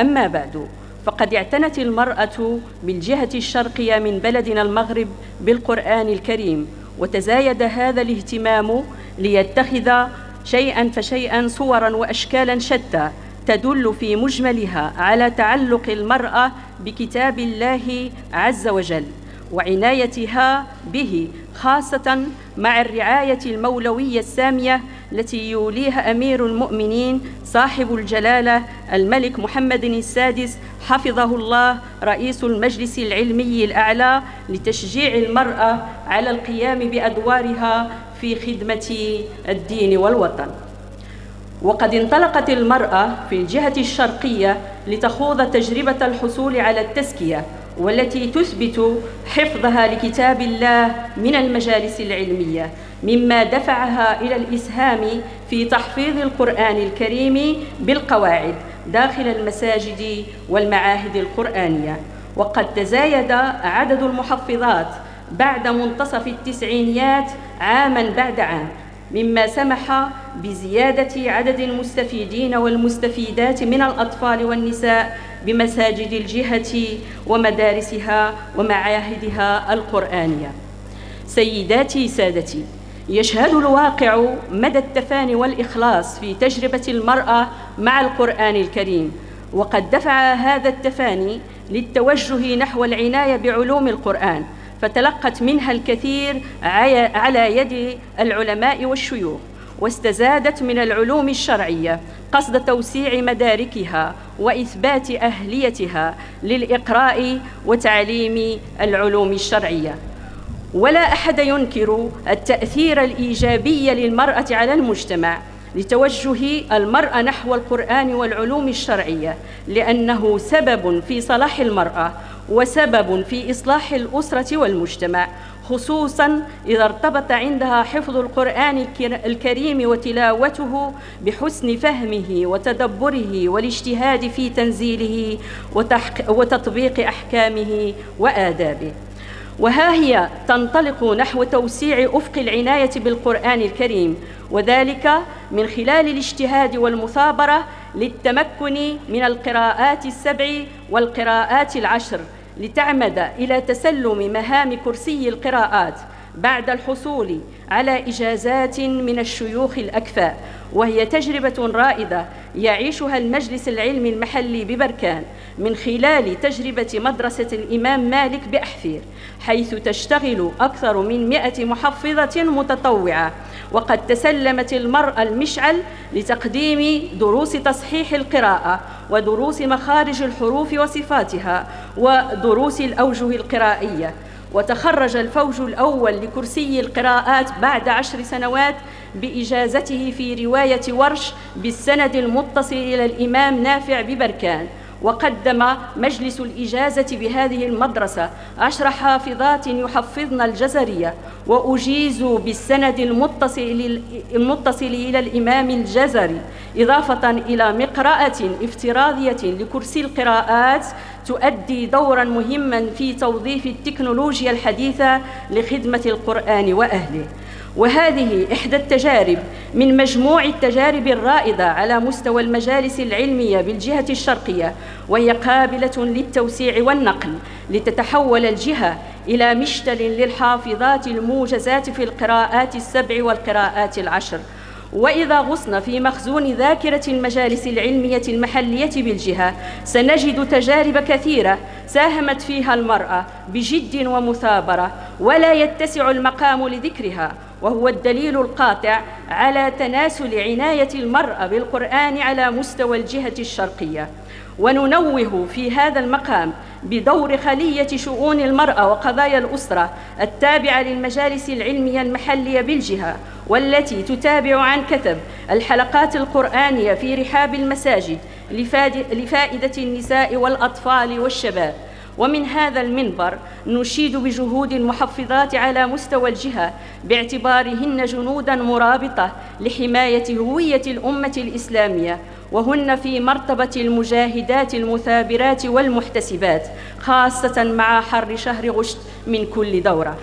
S5: أما بعد فقد اعتنت المرأة بالجهة الشرقية من بلدنا المغرب بالقرآن الكريم وتزايد هذا الاهتمام ليتخذ شيئا فشيئا صورا وأشكالا شتى تدل في مجملها على تعلق المرأة بكتاب الله عز وجل وعنايتها به خاصة مع الرعاية المولوية السامية التي يوليها أمير المؤمنين صاحب الجلالة الملك محمد السادس حفظه الله رئيس المجلس العلمي الأعلى لتشجيع المرأة على القيام بأدوارها في خدمة الدين والوطن. وقد انطلقت المرأة في الجهة الشرقية لتخوض تجربة الحصول على التزكية والتي تثبت حفظها لكتاب الله من المجالس العلمية مما دفعها إلى الإسهام في تحفيظ القرآن الكريم بالقواعد داخل المساجد والمعاهد القرآنية. وقد تزايد عدد المحفظات بعد منتصف التسعينيات عاما بعد عام مما سمح بزيادة عدد المستفيدين والمستفيدات من الأطفال والنساء بمساجد الجهة ومدارسها ومعاهدها القرآنية. سيداتي سادتي يشهد الواقع مدى التفاني والإخلاص في تجربة المرأة مع القرآن الكريم وقد دفع هذا التفاني للتوجه نحو العناية بعلوم القرآن فتلقت منها الكثير على يد العلماء والشيوخ واستزادت من العلوم الشرعية قصد توسيع مداركها وإثبات أهليتها للإقراء وتعليم العلوم الشرعية. ولا أحد ينكر التأثير الإيجابي للمرأة على المجتمع لتوجه المرأة نحو القرآن والعلوم الشرعية لأنه سبب في صلاح المرأة وسبب في إصلاح الأسرة والمجتمع خصوصا إذا ارتبط عندها حفظ القرآن الكريم وتلاوته بحسن فهمه وتدبره والاجتهاد في تنزيله وتطبيق أحكامه وآدابه. وها هي تنطلق نحو توسيع أفق العناية بالقرآن الكريم وذلك من خلال الاجتهاد والمثابرة للتمكن من القراءات السبع والقراءات العشر لتعمد إلى تسلم مهام كرسي القراءات. بعد الحصول على إجازات من الشيوخ الأكفاء وهي تجربة رائدة يعيشها المجلس العلمي المحلي ببركان من خلال تجربة مدرسة الإمام مالك بأحفير حيث تشتغل أكثر من مئة محفظة متطوعة وقد تسلمت المرأة المشعل لتقديم دروس تصحيح القراءة ودروس مخارج الحروف وصفاتها ودروس الأوجه القرائية. وتخرج الفوج الأول لكرسي القراءات بعد عشر سنوات بإجازته في رواية ورش بالسند المتصل إلى الإمام نافع ببركان. وقدم مجلس الإجازة بهذه المدرسة عشر حافظات يحفظن الجزرية وأجيزوا بالسند المتصل, المتصل إلى الإمام الجزري إضافة إلى مقرأة افتراضية لكرسي القراءات تؤدي دورا مهما في توظيف التكنولوجيا الحديثة لخدمة القرآن وأهله. وهذه إحدى التجارب من مجموع التجارب الرائدة على مستوى المجالس العلمية بالجهة الشرقية وهي قابلة للتوسيع والنقل لتتحول الجهة إلى مشتل للحافظات الموجزات في القراءات السبع والقراءات العشر. وإذا غصن في مخزون ذاكرة المجالس العلمية المحلية بالجهة سنجد تجارب كثيرة ساهمت فيها المرأة بجد ومثابرة ولا يتسع المقام لذكرها. وهو الدليل القاطع على تناسل عناية المرأة بالقرآن على مستوى الجهة الشرقية. وننوه في هذا المقام بدور خلية شؤون المرأة وقضايا الأسرة التابعة للمجالس العلمية المحلية بالجهة والتي تتابع عن كثب الحلقات القرآنية في رحاب المساجد لفائدة النساء والأطفال والشباب. ومن هذا المنبر نشيد بجهود المحفظات على مستوى الجهة باعتبارهن جنودا مرابطة لحماية هوية الأمة الإسلامية وهن في مرتبة المجاهدات المثابرات والمحتسبات خاصة مع حر شهر غشت من كل دورة.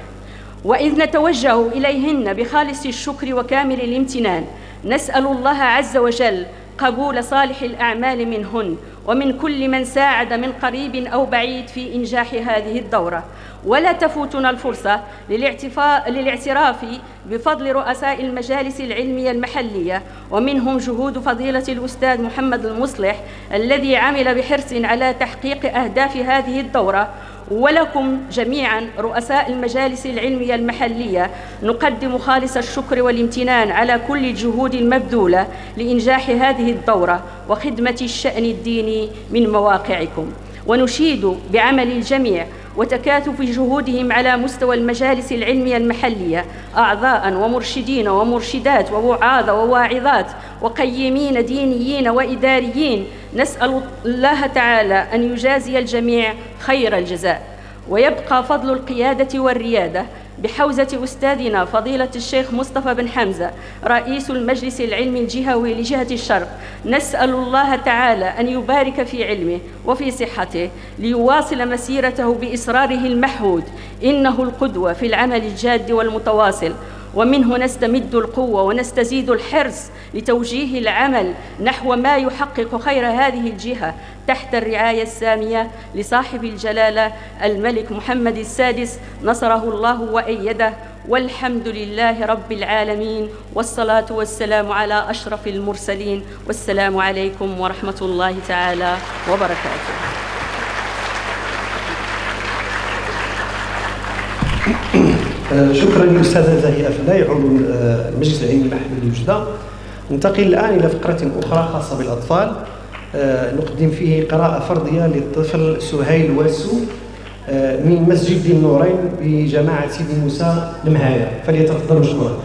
S5: وإذ نتوجه إليهن بخالص الشكر وكامل الامتنان نسأل الله عز وجل قبول صالح الأعمال منهن ومن كل من ساعد من قريب أو بعيد في إنجاح هذه الدورة. ولا تفوتنا الفرصة للاعتراف بفضل رؤساء المجالس العلمية المحلية. ومنهم جهود فضيلة الأستاذ محمد المصلح الذي عمل بحرص على تحقيق أهداف هذه الدورة. ولكم جميعا رؤساء المجالس العلمية المحلية نقدم خالص الشكر والامتنان على كل الجهود المبذولة لإنجاح هذه الدورة وخدمة الشأن الديني من مواقعكم. ونشيد بعمل الجميع وتكاتف جهودهم على مستوى المجالس العلمية المحلية أعضاء ومرشدين ومرشدات ووعاظ وواعظات وقيمين دينيين وإداريين نسأل الله تعالى أن يجازي الجميع خير الجزاء. ويبقى فضل القيادة والريادة بحوزة أستاذنا فضيلة الشيخ مصطفى بن حمزة رئيس المجلس العلمي الجهوي لجهة الشرق. نسأل الله تعالى أن يبارك في علمه وفي صحته ليواصل مسيرته بإصراره المحمود. إنه القدوة في العمل الجاد والمتواصل. ومنه نستمد القوة ونستزيد الحرص لتوجيه العمل نحو ما يحقق خير هذه الجهة تحت الرعاية السامية لصاحب الجلالة الملك محمد السادس نصره الله وأيده. والحمد لله رب العالمين والصلاة والسلام على أشرف المرسلين. والسلام عليكم ورحمة الله تعالى وبركاته.
S1: آه، *coughs* شكرا للأستاذة زاهية فلاي عضو آه، المجلس العلمي المحلي لوجده ننتقل الآن إلى فقرة أخرى خاصة بالأطفال. آه، نقدم فيه قراءة فرضيه للطفل سهيل واسو من مسجد النورين بجماعة سيدي موسى المهايه فليتفضل مشكورا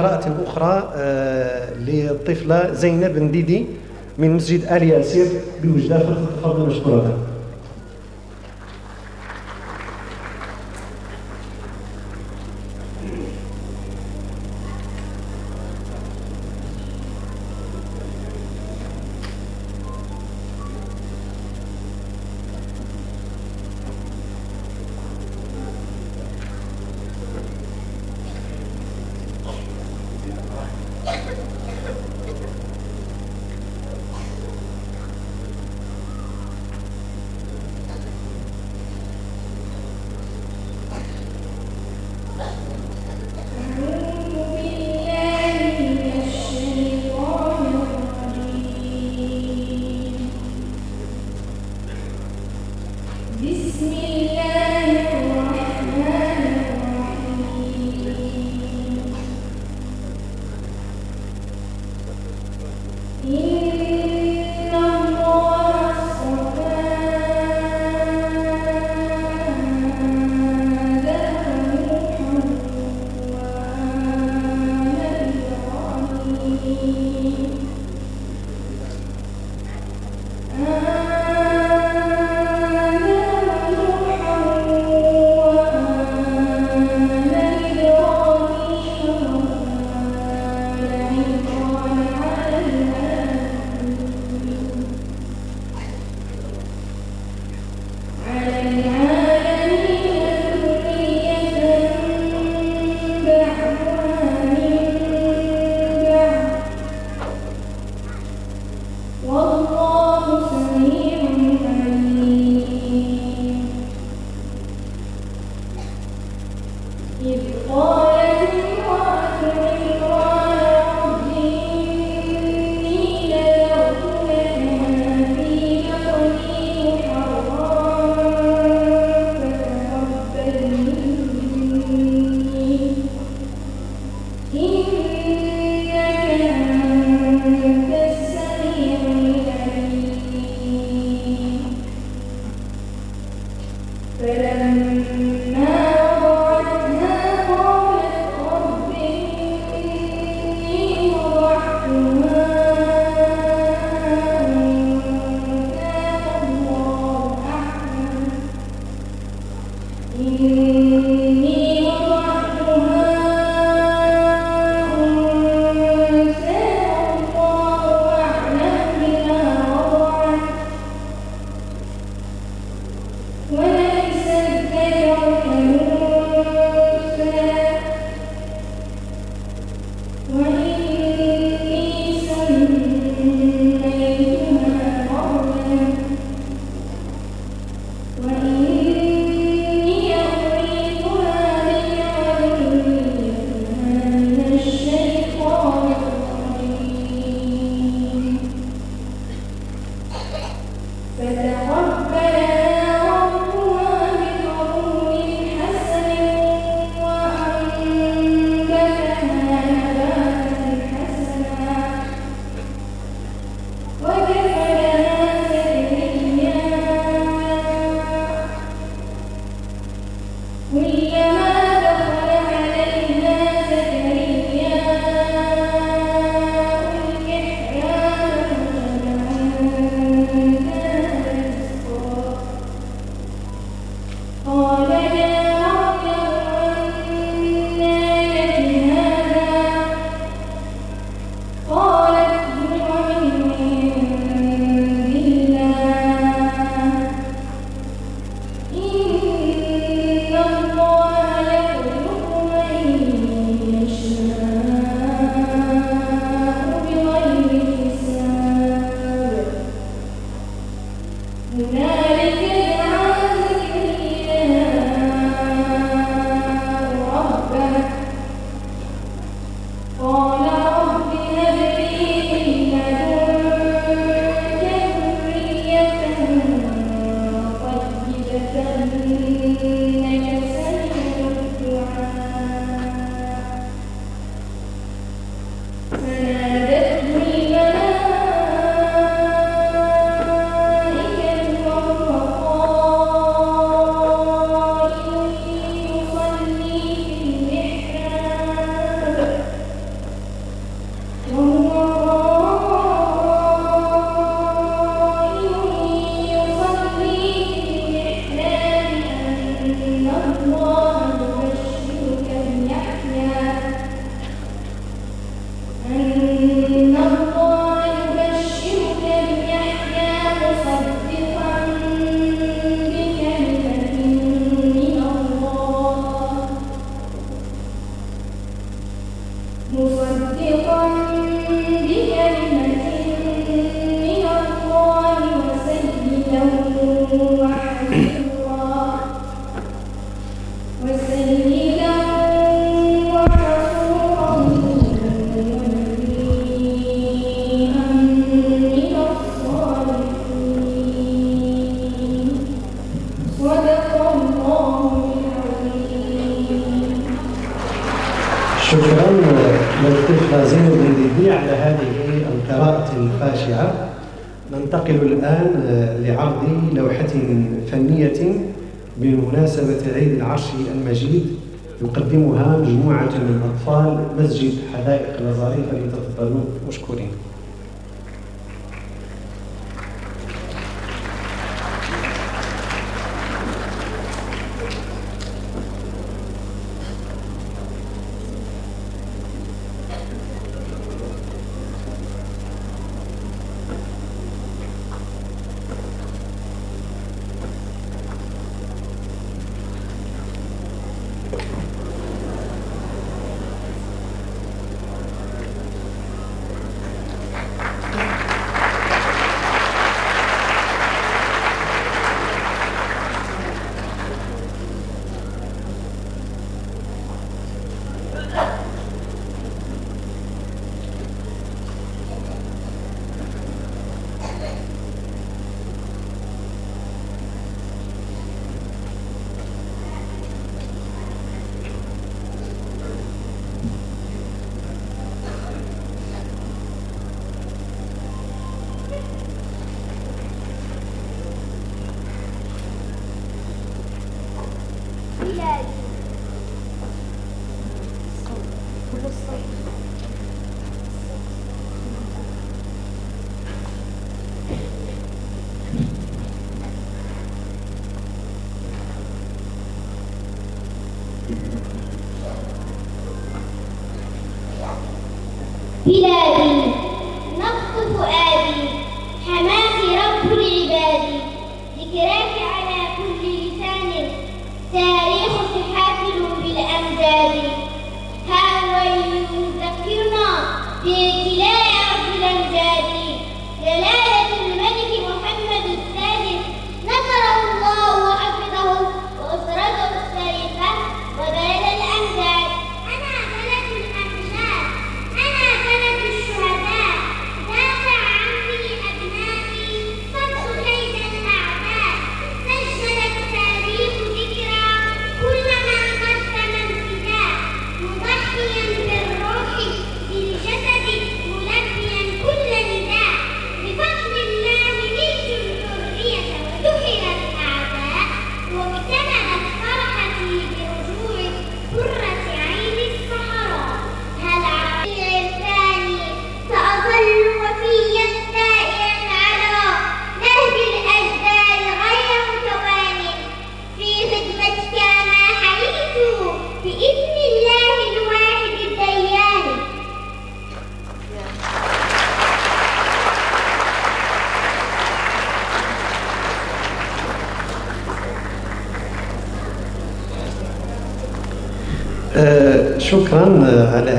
S6: قراءة أخرى آه، للطفلة زينب نديدي من مسجد آل ياسير بوجدة فلتتفضل مشكورة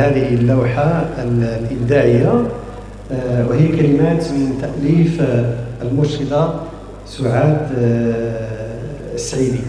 S1: هذه اللوحة الإبداعية آه، وهي كلمات من تأليف آه، المرشدة سعاد آه، السعيدي.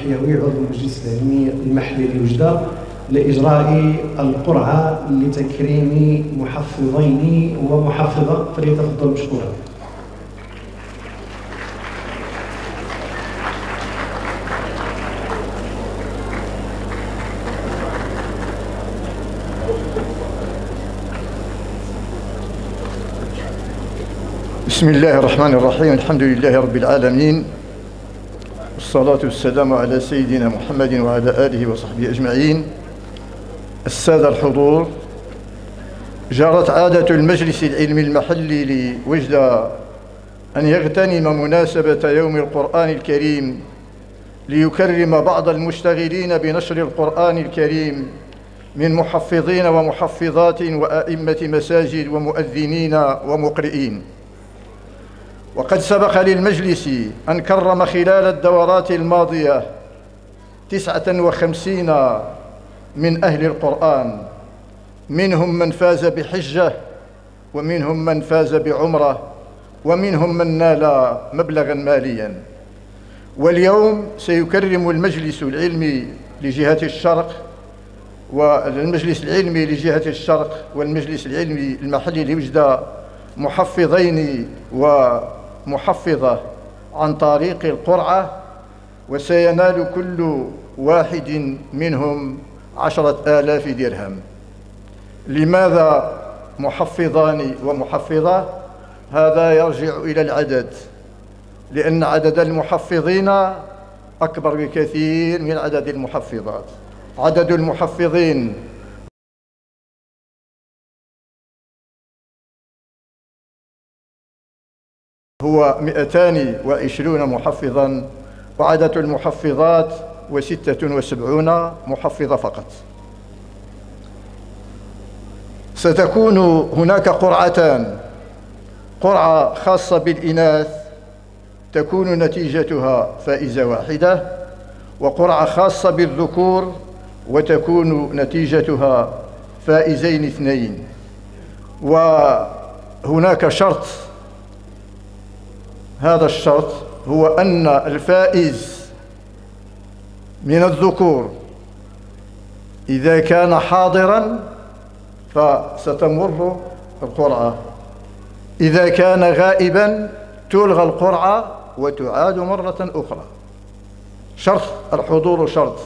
S1: الحيوي عضو المجلس العلمي المحلي لوجده لإجراء القرعة لتكريم محفظين ومحفظة فليتفضل مشكورا
S3: بسم الله الرحمن الرحيم. الحمد لله رب العالمين. والصلاة والسلام على سيدنا محمد وعلى آله وصحبه أجمعين. السادة الحضور. جرت عادة المجلس العلمي المحلي لوجدة أن يغتنم مناسبة يوم القرآن الكريم ليكرم بعض المشتغلين بنشر القرآن الكريم من محفظين ومحفظات وأئمة مساجد ومؤذنين ومقرئين. وقد سبق للمجلس أن كرم خلال الدورات الماضية تسعة وخمسين من أهل القرآن. منهم من فاز بحجة ومنهم من فاز بعمرة ومنهم من نال مبلغا ماليا. واليوم سيكرم المجلس العلمي لجهة الشرق والمجلس العلمي لجهة الشرق والمجلس العلمي المحلي لوجدة محفظين ومحفظة عن طريق القرعة وسينال كل واحد منهم عشرة آلاف درهم. لماذا محفظان ومحفظة؟ هذا يرجع إلى العدد لأن عدد المحفظين أكبر بكثير من عدد المحفظات. عدد المحفظين هو 220 محفظا وعدد المحفظات وستة وسبعون محفظة فقط. ستكون هناك قرعتان. قرعة خاصة بالإناث تكون نتيجتها فائزة واحدة وقرعة خاصة بالذكور وتكون نتيجتها فائزين اثنين. وهناك شرط هذا الشرط هو أن الفائز من الذكور إذا كان حاضرا فستمر القرعة. إذا كان غائبا تلغى القرعة وتعاد مرة أخرى. شرط الحضور شرط.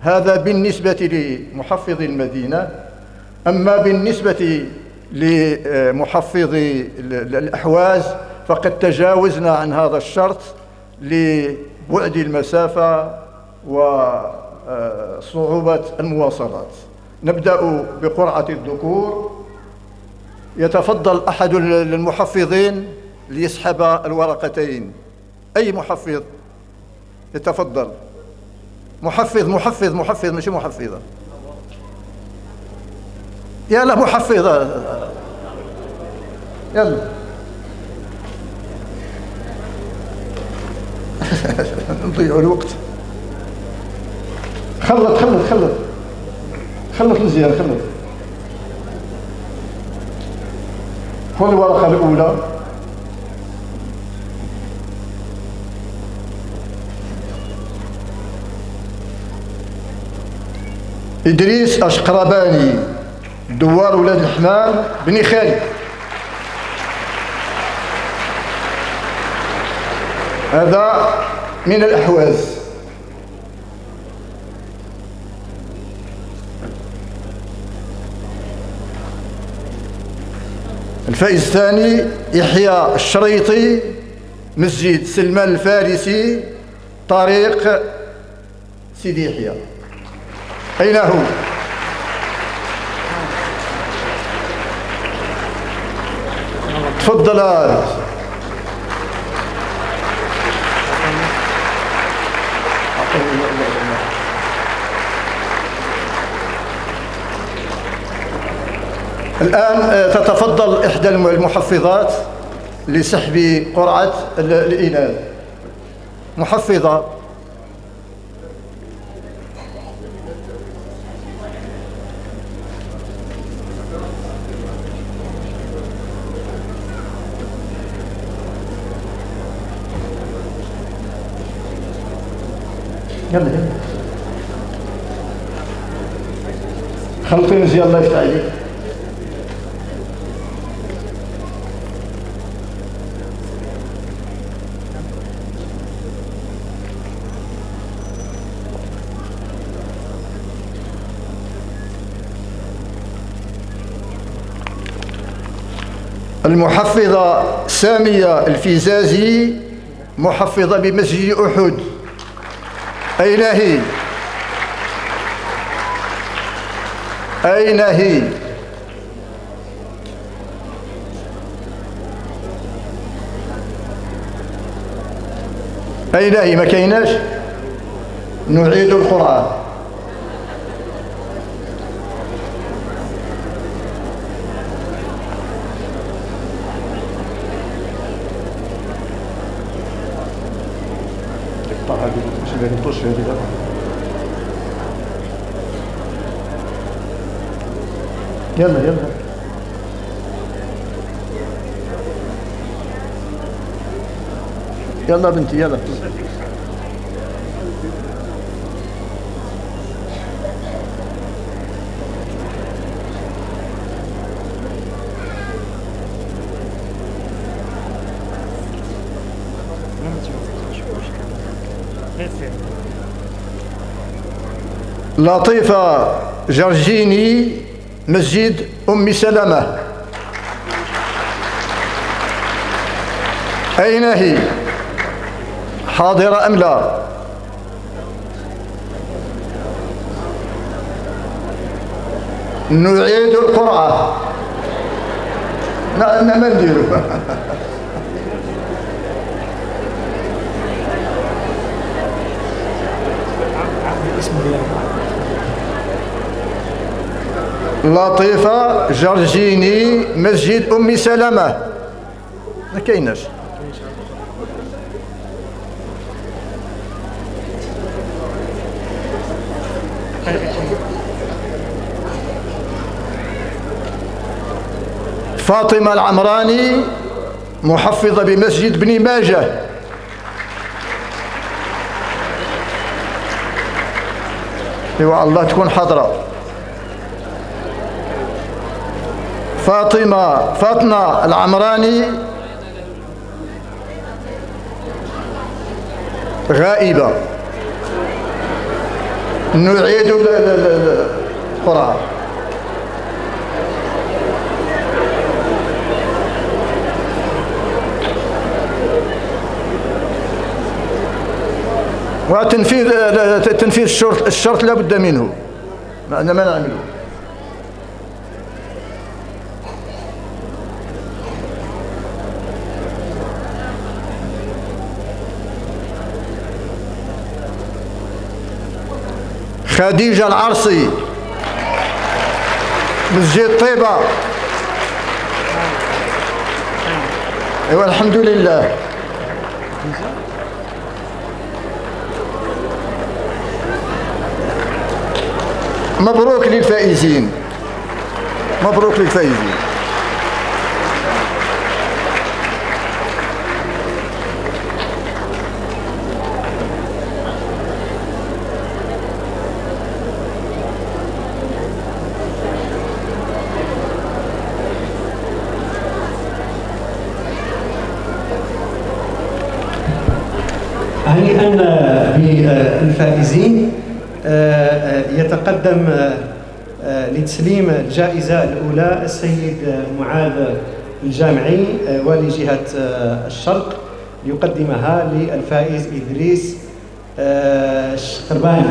S3: هذا بالنسبة لمحفظ المدينة. أما بالنسبة لمحفظ الأحواز فقد تجاوزنا عن هذا الشرط لبعد المسافة وصعوبة المواصلات. نبدأ بقرعة الذكور. يتفضل أحد المحفظين ليسحب الورقتين. أي محفظ؟ يتفضل. محفظ محفظ محفظ مش محفظة. يا له محفظة. يلا. *laughs* نضيع الوقت. خلط خلط خلط. خلط مزيان خلط. خذ الورقة الأولى. إدريس أشقرباني دوار ولاد الحمام بني خالد. هذا من الأحواز. الفائز الثاني يحيى الشريطي مسجد سلمان الفارسي طريق سيدي يحيى. أين هو؟ تفضل. الآن آه، تتفضل إحدى المحفظات لسحب قرعة الإناث. محفظة. يلا خلطي مزيان الله يفتح عليك. المحفظة سامية الفيزازي محفظة بمسجد أحد أين هي؟ أين هي؟ أين هي ما كايناش نعيد القرآن يلا يلا يلا بنتي يلا لطيفة جرجيني مسجد أم سلمة أين هي؟ حاضرة أم لا؟ نعيد القرعة لا ما نديرو *laughs* لطيفة جرجيني مسجد أم سلمة. ما كايناش. فاطمة العمراني محفظة بمسجد بني ماجه. إيوا الله تكون حاضرة. فاطمة فاطمة العمراني. غائبة. نعيد القرآن وتنفيذ تنفيذ الشرط الشرط لا بد منه. ما نعمله خديجة العرصي مسجد طيبة. ايوا الحمد لله. مبروك للفائزين. مبروك للفائزين.
S1: هنيئا بالفائزين يتقدم لتسليم الجائزة الأولى السيد معاذ الجامعي والي جهة الشرق ليقدمها للفائز إدريس الشخرباني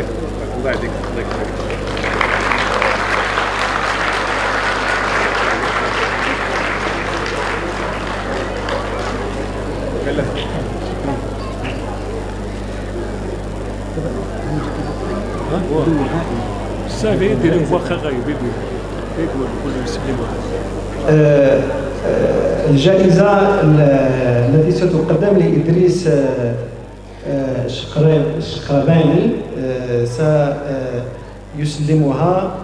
S7: يعني الله يهديك الله يكرمك
S8: صافي يدير واخا غايب يدير يقول كل يسلم
S1: الجائزة التي ستقدم لإدريس الشقرباني سيسلمها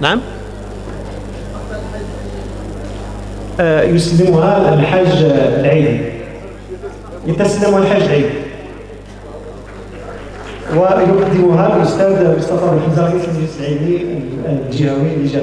S1: نعم؟ يسلمها الحاج العيد. يتسلمها الحاج العيد. ويقدمها الأستاذ مصطفى بن رئيس المجلس العلمي الجهوي لجهه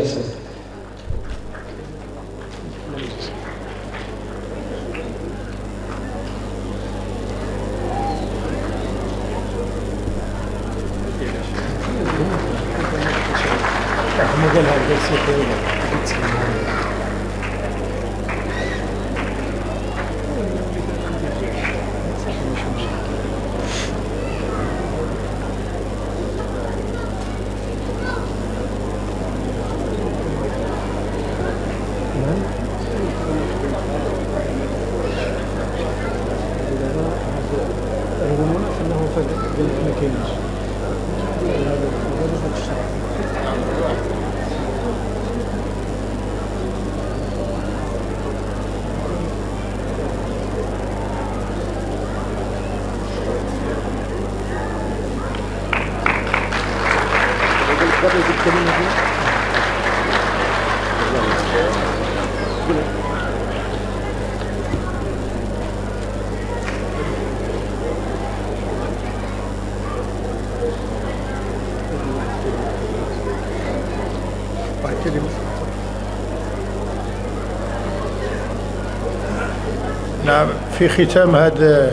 S4: في ختام هذا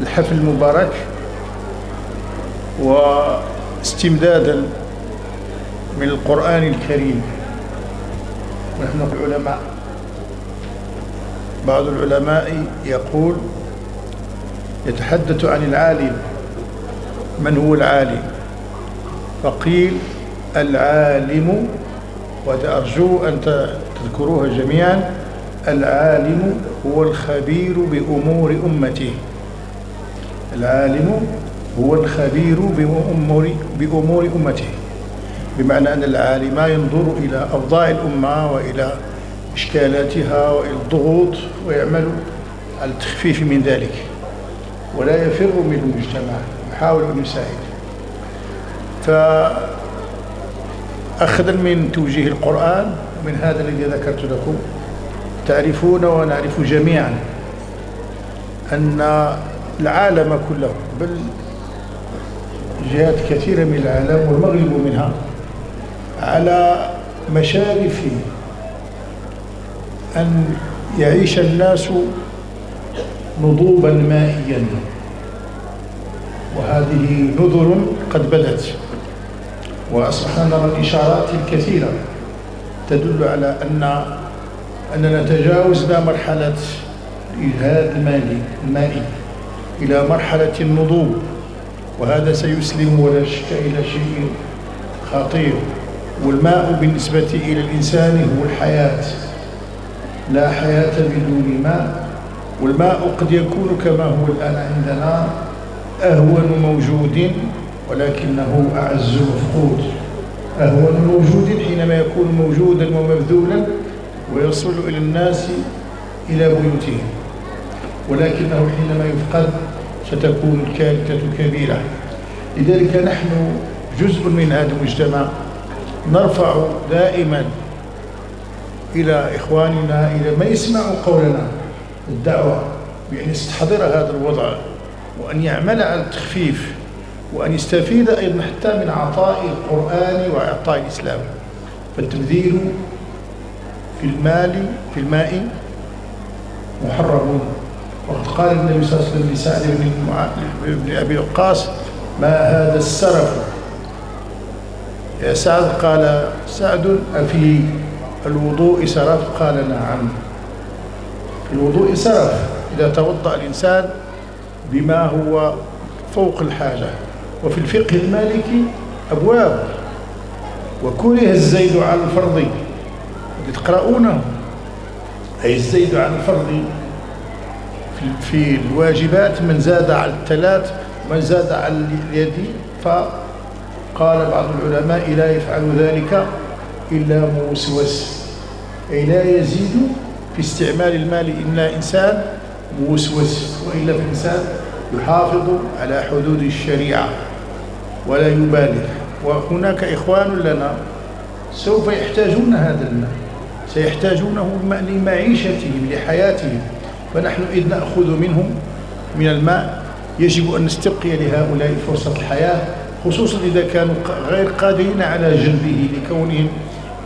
S4: الحفل المبارك واستمدادا من القرآن الكريم. نحن العلماء. بعض العلماء يقول يتحدث عن العالم. من هو العالم؟ فقيل العالم وأرجو أن تذكروها جميعا العالم هو الخبير بأمور أمته. العالم هو الخبير بأمور, بأمور أمته. بمعنى أن العالم ينظر إلى أوضاع الأمة وإلى إشكالاتها وإلى الضغوط ويعمل على التخفيف من ذلك. ولا يفر من المجتمع يحاول أن يساعد. فأخذا من توجيه القرآن من هذا الذي ذكرت لكم. تعرفون ونعرف جميعا أن العالم كله بل جهات كثيرة من العالم والمغرب منها على مشارف أن يعيش الناس نضوبا مائيا. وهذه نذر قد بدت وأصبحنا نرى الإشارات الكثيرة تدل على أن أننا تجاوزنا مرحلة الإجهاد المالي المائي إلى مرحلة النضوب وهذا سيسلم ولا إلى شيء خطير. والماء بالنسبة إلى الإنسان هو الحياة لا حياة بدون ماء. والماء قد يكون كما هو الآن عندنا أهون موجود ولكنه أعز مفقود أهون موجود حينما يكون موجودا ومبذولا ويصل إلى الناس إلى بيوتهم. ولكنه حينما يفقد ستكون الكارثة كبيرة. لذلك نحن جزء من هذا المجتمع نرفع دائما إلى إخواننا إلى ما يسمعوا قولنا. الدعوة بأن يستحضر هذا الوضع وأن يعمل على التخفيف وأن يستفيد أيضا حتى من عطاء القرآن وعطاء الإسلام. فالتبذير في المال في الماء محرم. وقد قال النبي صلى الله عليه وسلم لسعد بن أبي وقاص ما هذا السرف؟ يا سعد قال سعد أفي الوضوء سرف؟ قال نعم. في الوضوء سرف إذا توضأ الإنسان بما هو فوق الحاجة. وفي الفقه المالكي أبواب. وكره الزيد على الفرض. تقرؤونه أي الزيد على الفرض في الواجبات من زاد على الثلاث ومن زاد على اليد. فقال بعض العلماء لا يفعل ذلك إلا موسوس. أي لا يزيد في استعمال المال إلا إنسان موسوس وإلا الإنسان يحافظ على حدود الشريعة ولا يبالغ. وهناك إخوان لنا سوف يحتاجون هذا المال. سيحتاجونه لمعيشتهم لحياتهم فنحن إذ نأخذ منهم من الماء يجب أن نستبقي لهؤلاء فرصة الحياة خصوصا إذا كانوا غير قادرين على جلبه لكونهم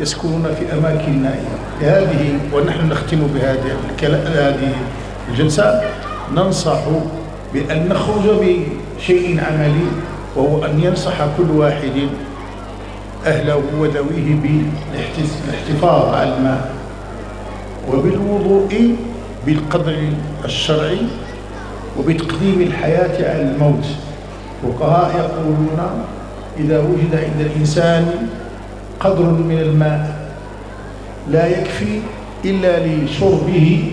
S4: يسكنون في أماكن نائية لهذه ونحن نختم بهذه هذه الجلسة ننصح بأن نخرج بشيء عملي وهو أن ينصح كل واحد أهله وذويه بالاحتفاظ على الماء وبالوضوء بالقدر الشرعي وبتقديم الحياة على الموت. فقهاء يقولون إذا وجد عند الإنسان قدر من الماء لا يكفي إلا لشربه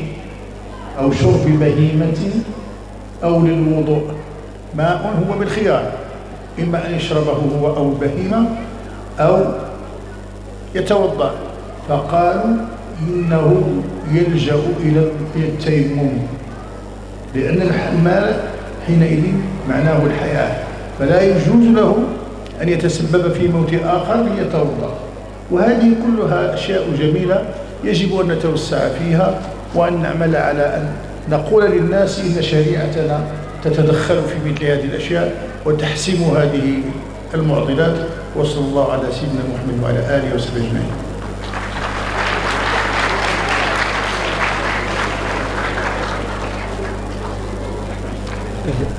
S4: أو شرب بهيمة أو للوضوء. ماء هو بالخيار إما أن يشربه هو أو البهيمة أو يتوضأ. فقالوا إنه يلجأ إلى التيمم لأن المال حينئذ معناه الحياة. فلا يجوز له أن يتسبب في موت آخر ليتوضأ. وهذه كلها أشياء جميلة يجب أن نتوسع فيها وأن نعمل على أن نقول للناس إن شريعتنا تتدخل في مثل هذه الأشياء وتحسم هذه المعضلات. وصلى الله على سيدنا محمد وعلى آله وصحبه أجمعين.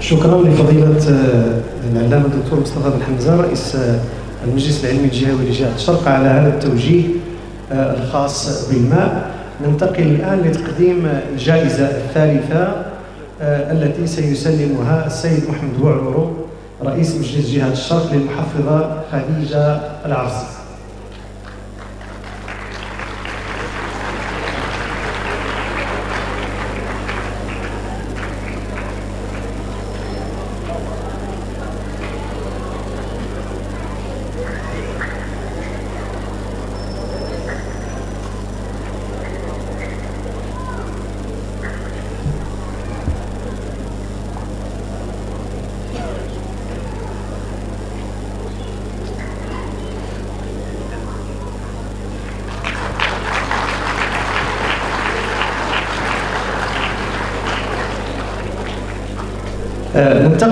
S1: شكرا لفضيلة آه، العلامة الدكتور مصطفى بن حمزة رئيس آه، المجلس العلمي الجهوي لجهة الشرق على هذا التوجيه آه، الخاص بالماء. ننتقل الآن لتقديم الجائزة الثالثة التي سيسلمها السيد محمد بوعرورو رئيس مجلس جهة الشرق للمحفظة خديجة العرسي.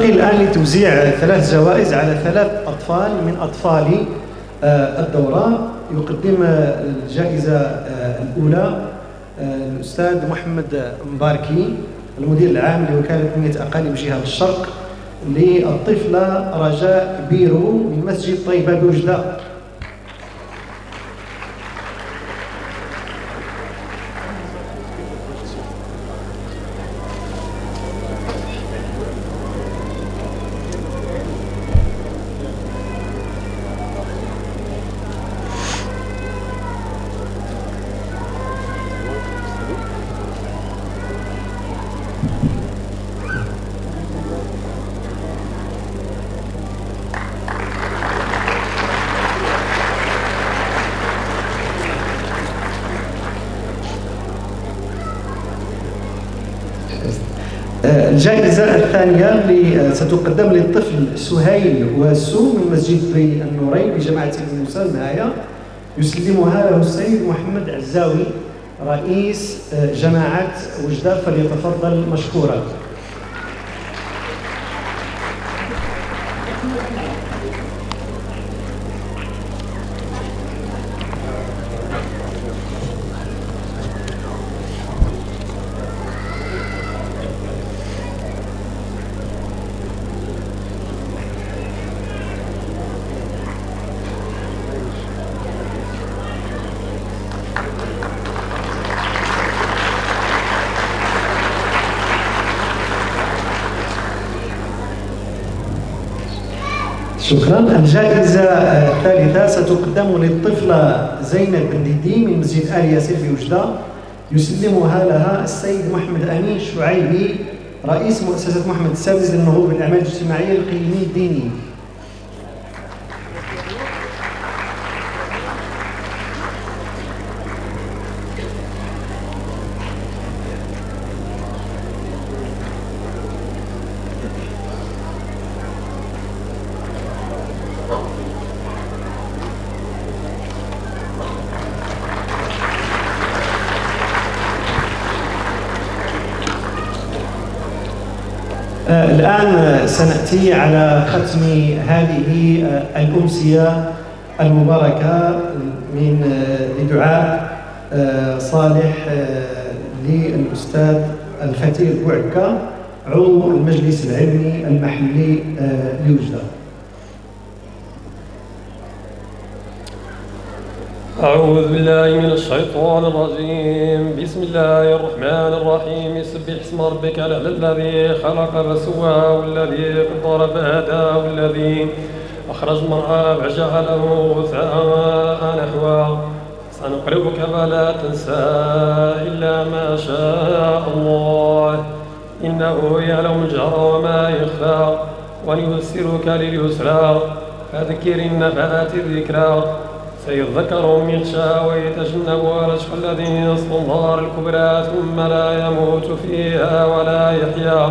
S1: آه، ننتقل الآن لتوزيع ثلاث جوائز على ثلاث أطفال من أطفال آه، الدورة. يقدم الجائزة آه، الأولى الأستاذ محمد مباركي المدير العام لوكالة بنية أقاليم جهة الشرق للطفلة رجاء بيرو من مسجد طيبة بوجدة. الثانية اللي ستقدم للطفل سهيل وسو من مسجد النورين بجماعة موسى المعايا يسلمها له السيد محمد عزاوي رئيس جماعة وجدة فليتفضل مشكورا. شكرا. الجائزة الثالثة ستقدم للطفلة زينب بن ديدي من مسجد آل ياسر في وجدة. يسلمها لها السيد محمد أمين شعيبي رئيس مؤسسة محمد السادس للنهوض بالأعمال الاجتماعية القيمي الديني. الآن سنأتي على ختم هذه الأمسية المباركة من لدعاء صالح للأستاذ الفتير بوعكا عضو المجلس العلمي المحلي لوجدة
S8: أعوذ بالله من الشيطان الرجيم. بسم الله الرحمن الرحيم. سبح اسم ربك الذي خلق فسوى والذي قدر فهدى والذي أخرج المرعى فجعله غثاء نحوا سنقربك فلا تنسى إلا ما شاء الله. إنه يعلم الجهر وما يخفى وليسرك لليسرى. فذكر النفات الذكرى. سيذكر من يخشى ويتجنبها الأشقى الذي يصل النار الكبرى ثم لا يموت فيها ولا يحيا.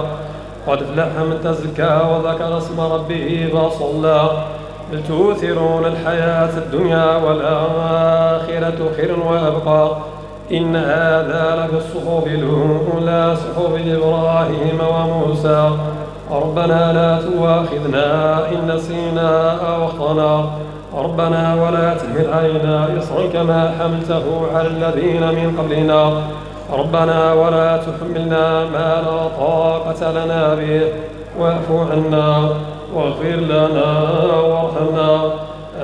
S8: قد افلح من تزكى وذكر اسم ربه فصلى. بل تؤثرون الحياة الدنيا والآخرة خير وأبقى. إن هذا لفي الصحف الأولى صحف إبراهيم وموسى. ربنا لا تؤاخذنا إن نسينا أو أخطأنا. ربنا ولا تحمل علينا إصرا كما حملته على الذين من قبلنا. ربنا ولا تحملنا ما لا طاقة لنا به. واعف عنا واغفر لنا وارحمنا.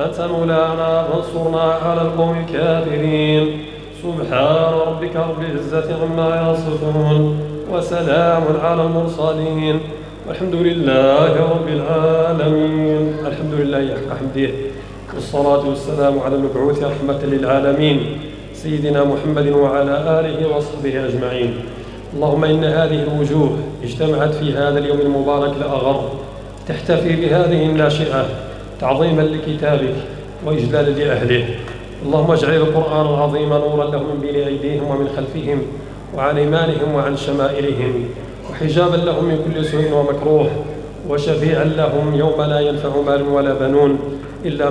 S8: أنت مولانا فانصرنا على القوم الكافرين. سبحان ربك رب العزة عما يصفون. وسلام على المرسلين. والحمد لله رب العالمين. الحمد لله حق حمده والصلاة والسلام على المبعوث رحمة للعالمين سيدنا محمد وعلى آله وصحبه أجمعين. اللهم إن هذه الوجوه اجتمعت في هذا اليوم المبارك الأغر تحتفي بهذه الناشئة تعظيما لكتابك وإجلالا لأهله. اللهم اجعل القرآن العظيم نورا لهم من بين أيديهم ومن خلفهم وعن إيمانهم وعن شمائلهم وحجابا لهم من كل سوء ومكروه وشفيعا لهم يوم لا ينفع مال ولا بنون إلا